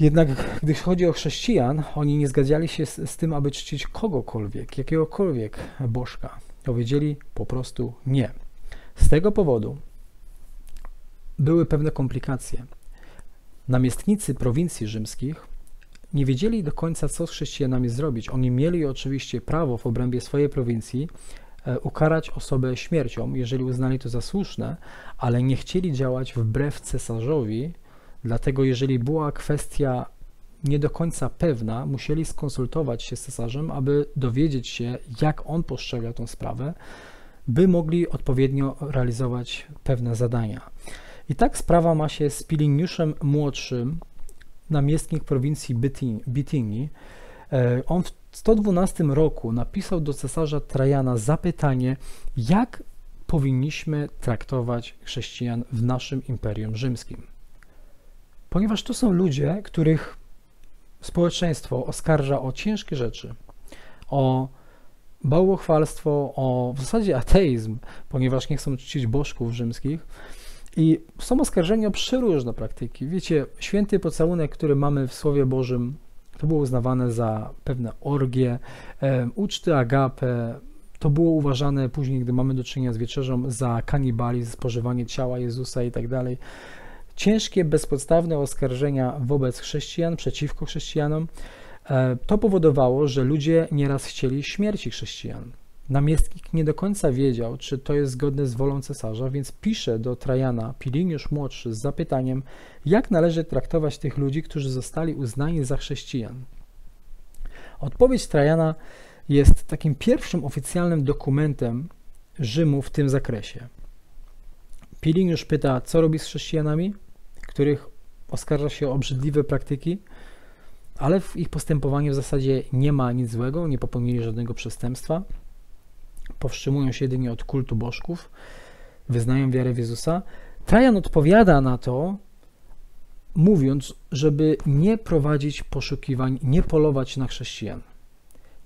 Jednak gdy chodzi o chrześcijan, oni nie zgadzali się z, z tym, aby czcić kogokolwiek, jakiegokolwiek bożka. Powiedzieli po prostu nie. Z tego powodu były pewne komplikacje. Namiestnicy prowincji rzymskich nie wiedzieli do końca, co z chrześcijanami zrobić. Oni mieli oczywiście prawo w obrębie swojej prowincji e, ukarać osobę śmiercią, jeżeli uznali to za słuszne, ale nie chcieli działać wbrew cesarzowi, dlatego jeżeli była kwestia nie do końca pewna, musieli skonsultować się z cesarzem, aby dowiedzieć się, jak on postrzega tą sprawę, by mogli odpowiednio realizować pewne zadania. I tak sprawa ma się z Piliniuszem Młodszym, namiestnik prowincji Bitynii. E, on w 112 roku napisał do cesarza Trajana zapytanie, jak powinniśmy traktować chrześcijan w naszym Imperium Rzymskim. Ponieważ to są ludzie, których społeczeństwo oskarża o ciężkie rzeczy, o bałwochwalstwo, o w zasadzie ateizm, ponieważ nie chcą czcić bożków rzymskich, i są oskarżeni o przeróżne praktyki. Wiecie, święty pocałunek, który mamy w Słowie Bożym, to było uznawane za pewne orgie, e, uczty agape, to było uważane później, gdy mamy do czynienia z wieczerzą, za kanibalizm, spożywanie ciała Jezusa i tak dalej. Ciężkie, bezpodstawne oskarżenia wobec chrześcijan, przeciwko chrześcijanom, e, to powodowało, że ludzie nieraz chcieli śmierci chrześcijan. Namiestnik nie do końca wiedział, czy to jest zgodne z wolą cesarza, więc pisze do Trajana Piliniusz młodszy z zapytaniem, jak należy traktować tych ludzi, którzy zostali uznani za chrześcijan. Odpowiedź Trajana jest takim pierwszym oficjalnym dokumentem Rzymu w tym zakresie. Piliniusz pyta, co robi z chrześcijanami, których oskarża się o obrzydliwe praktyki, ale w ich postępowaniu w zasadzie nie ma nic złego, nie popełnili żadnego przestępstwa powstrzymują się jedynie od kultu bożków, wyznają wiarę w Jezusa. Trajan odpowiada na to, mówiąc, żeby nie prowadzić poszukiwań, nie polować na chrześcijan.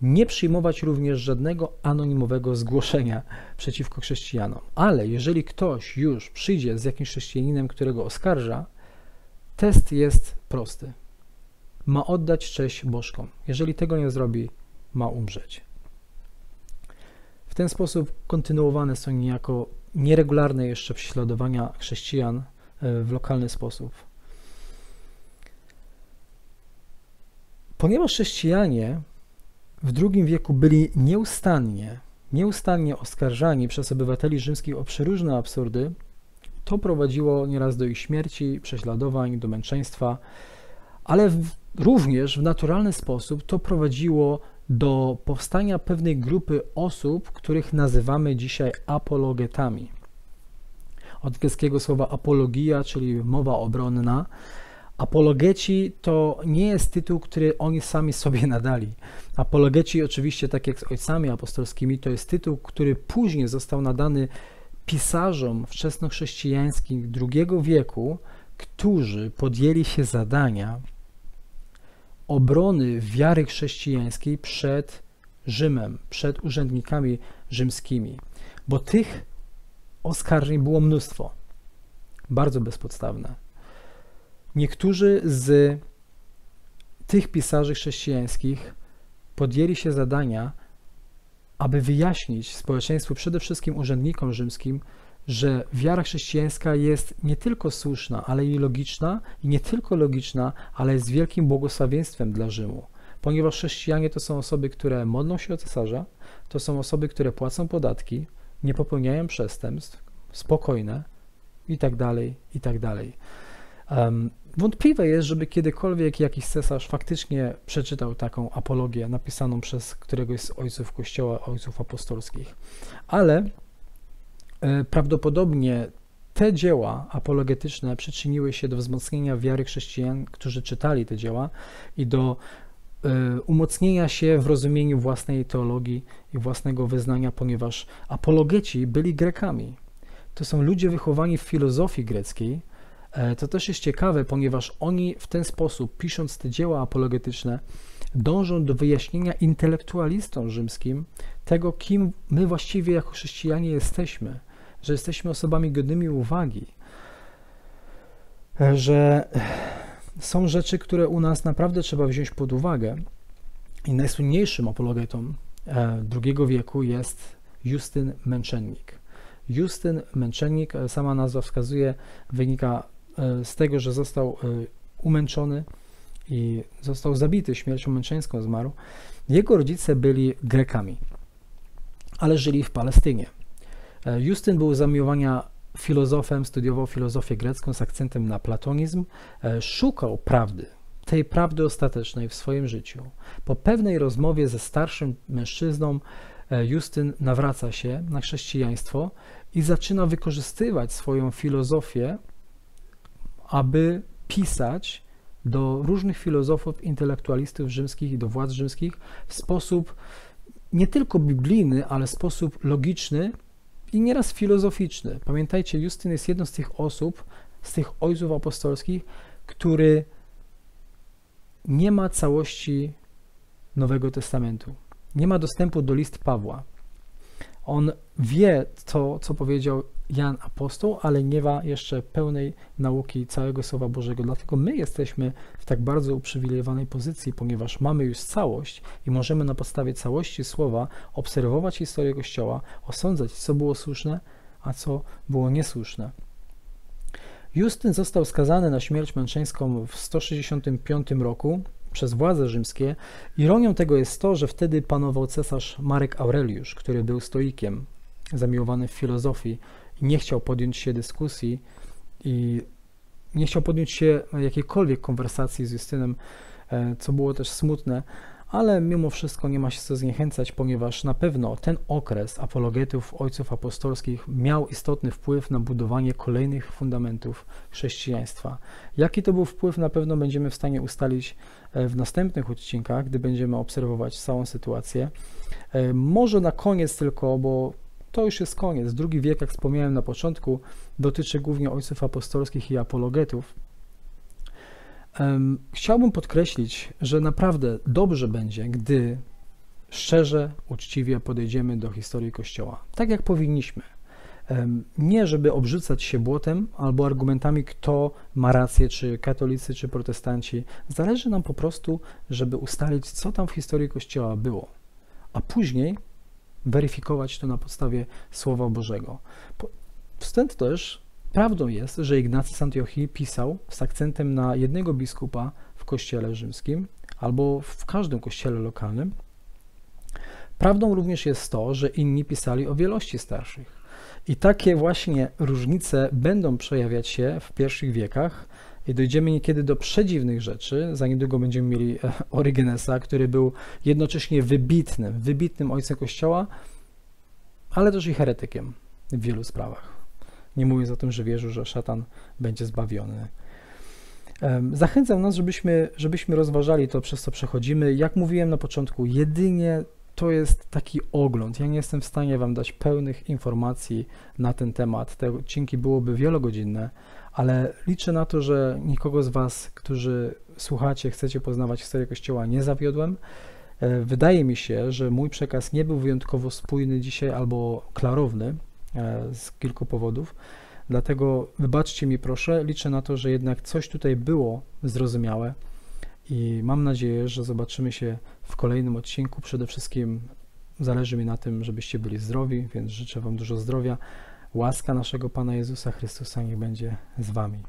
Nie przyjmować również żadnego anonimowego zgłoszenia przeciwko chrześcijanom. Ale jeżeli ktoś już przyjdzie z jakimś chrześcijaninem, którego oskarża, test jest prosty. Ma oddać cześć bożkom. Jeżeli tego nie zrobi, ma umrzeć. W ten sposób kontynuowane są niejako nieregularne jeszcze prześladowania chrześcijan e, w lokalny sposób. Ponieważ chrześcijanie w II wieku byli nieustannie, nieustannie oskarżani przez obywateli rzymskich o przeróżne absurdy, to prowadziło nieraz do ich śmierci, prześladowań, do męczeństwa, ale w, również w naturalny sposób to prowadziło do powstania pewnej grupy osób, których nazywamy dzisiaj apologetami. Od greckiego słowa apologia, czyli mowa obronna, Apologeci to nie jest tytuł, który oni sami sobie nadali. Apologeci, oczywiście, tak jak z ojcami apostolskimi, to jest tytuł, który później został nadany pisarzom wczesnochrześcijańskich II wieku, którzy podjęli się zadania obrony wiary chrześcijańskiej przed Rzymem, przed urzędnikami rzymskimi, bo tych oskarżeń było mnóstwo, bardzo bezpodstawne. Niektórzy z tych pisarzy chrześcijańskich podjęli się zadania, aby wyjaśnić społeczeństwu, przede wszystkim urzędnikom rzymskim, że wiara chrześcijańska jest nie tylko słuszna, ale i logiczna, i nie tylko logiczna, ale jest wielkim błogosławieństwem dla Rzymu. Ponieważ chrześcijanie to są osoby, które modlą się o cesarza, to są osoby, które płacą podatki, nie popełniają przestępstw, spokojne i tak dalej, i tak dalej. Um, wątpliwe jest, żeby kiedykolwiek jakiś cesarz faktycznie przeczytał taką apologię napisaną przez któregoś z ojców Kościoła, ojców apostolskich. Ale prawdopodobnie te dzieła apologetyczne przyczyniły się do wzmocnienia wiary chrześcijan, którzy czytali te dzieła i do e, umocnienia się w rozumieniu własnej teologii i własnego wyznania, ponieważ apologeci byli Grekami. To są ludzie wychowani w filozofii greckiej, E, to też jest ciekawe, ponieważ oni w ten sposób, pisząc te dzieła apologetyczne, dążą do wyjaśnienia intelektualistom rzymskim tego, kim my właściwie jako chrześcijanie jesteśmy, że jesteśmy osobami godnymi uwagi, e, że są rzeczy, które u nas naprawdę trzeba wziąć pod uwagę. I najsłynniejszym apologetą e, II wieku jest Justyn Męczennik. Justyn Męczennik, sama nazwa wskazuje, wynika E, z tego, że został e, umęczony i został zabity śmiercią męczeńską, zmarł. Jego rodzice byli Grekami, ale żyli w Palestynie. E, Justyn był zamiłowania filozofem, studiował filozofię grecką z akcentem na platonizm, szukał prawdy, tej prawdy ostatecznej w swoim życiu. Po pewnej rozmowie ze starszym mężczyzną, Justyn nawraca się na chrześcijaństwo i zaczyna wykorzystywać swoją filozofię aby pisać do różnych filozofów, intelektualistów rzymskich i do władz rzymskich w sposób nie tylko biblijny, ale sposób logiczny i nieraz filozoficzny. Pamiętajcie, Justyn jest jedną z tych osób, z tych ojców apostolskich, który nie ma całości Nowego Testamentu. Nie ma dostępu do list Pawła. On wie to, co powiedział Jan Apostoł, ale nie ma jeszcze pełnej nauki całego Słowa Bożego. Dlatego my jesteśmy w tak bardzo uprzywilejowanej pozycji, ponieważ mamy już całość i możemy na podstawie całości Słowa obserwować historię Kościoła, osądzać, co było słuszne, a co było niesłuszne. Justyn został skazany na śmierć męczeńską w 165 roku przez władze rzymskie. Ironią tego jest to, że wtedy panował cesarz Marek Aureliusz, który był stoikiem, zamiłowany w filozofii nie chciał podjąć się dyskusji i nie chciał podjąć się jakiejkolwiek konwersacji z Justynem, e, co było też smutne, ale mimo wszystko nie ma się co zniechęcać, ponieważ na pewno ten okres apologetów ojców apostolskich miał istotny wpływ na budowanie kolejnych fundamentów chrześcijaństwa. Jaki to był wpływ, na pewno będziemy w stanie ustalić e, w następnych odcinkach, gdy będziemy obserwować całą sytuację. E, może na koniec tylko, bo to już jest koniec. Drugi wiek, jak wspomniałem na początku, dotyczy głównie ojców apostolskich i apologetów. Chciałbym podkreślić, że naprawdę dobrze będzie, gdy szczerze, uczciwie podejdziemy do historii Kościoła, tak jak powinniśmy. Nie, żeby obrzucać się błotem albo argumentami, kto ma rację, czy katolicy, czy protestanci. Zależy nam po prostu, żeby ustalić, co tam w historii Kościoła było, a później weryfikować to na podstawie Słowa Bożego. Wstęp też prawdą jest, że Ignacy z Antiochii pisał z akcentem na jednego biskupa w kościele rzymskim albo w każdym kościele lokalnym. Prawdą również jest to, że inni pisali o wielości starszych. I takie właśnie różnice będą przejawiać się w pierwszych wiekach i dojdziemy niekiedy do przedziwnych rzeczy. Za niedługo będziemy mieli e, Orygenesa, który był jednocześnie wybitnym, wybitnym ojcem Kościoła, ale też i heretykiem w wielu sprawach. Nie mówiąc o tym, że wierzył, że szatan będzie zbawiony. Zachęcam nas, żebyśmy, żebyśmy rozważali to, przez co przechodzimy. Jak mówiłem na początku, jedynie to jest taki ogląd. Ja nie jestem w stanie Wam dać pełnych informacji na ten temat. Te odcinki byłoby wielogodzinne, ale liczę na to, że nikogo z Was, którzy słuchacie, chcecie poznawać historię Kościoła, nie zawiodłem. E, Wydaje mi się, że mój przekaz nie był wyjątkowo spójny dzisiaj albo klarowny e, z kilku powodów. Dlatego wybaczcie mi proszę, liczę na to, że jednak coś tutaj było zrozumiałe i mam nadzieję, że zobaczymy się w kolejnym odcinku. Przede wszystkim zależy mi na tym, żebyście byli zdrowi, więc życzę Wam dużo zdrowia. Łaska naszego Pana Jezusa Chrystusa niech będzie z Wami.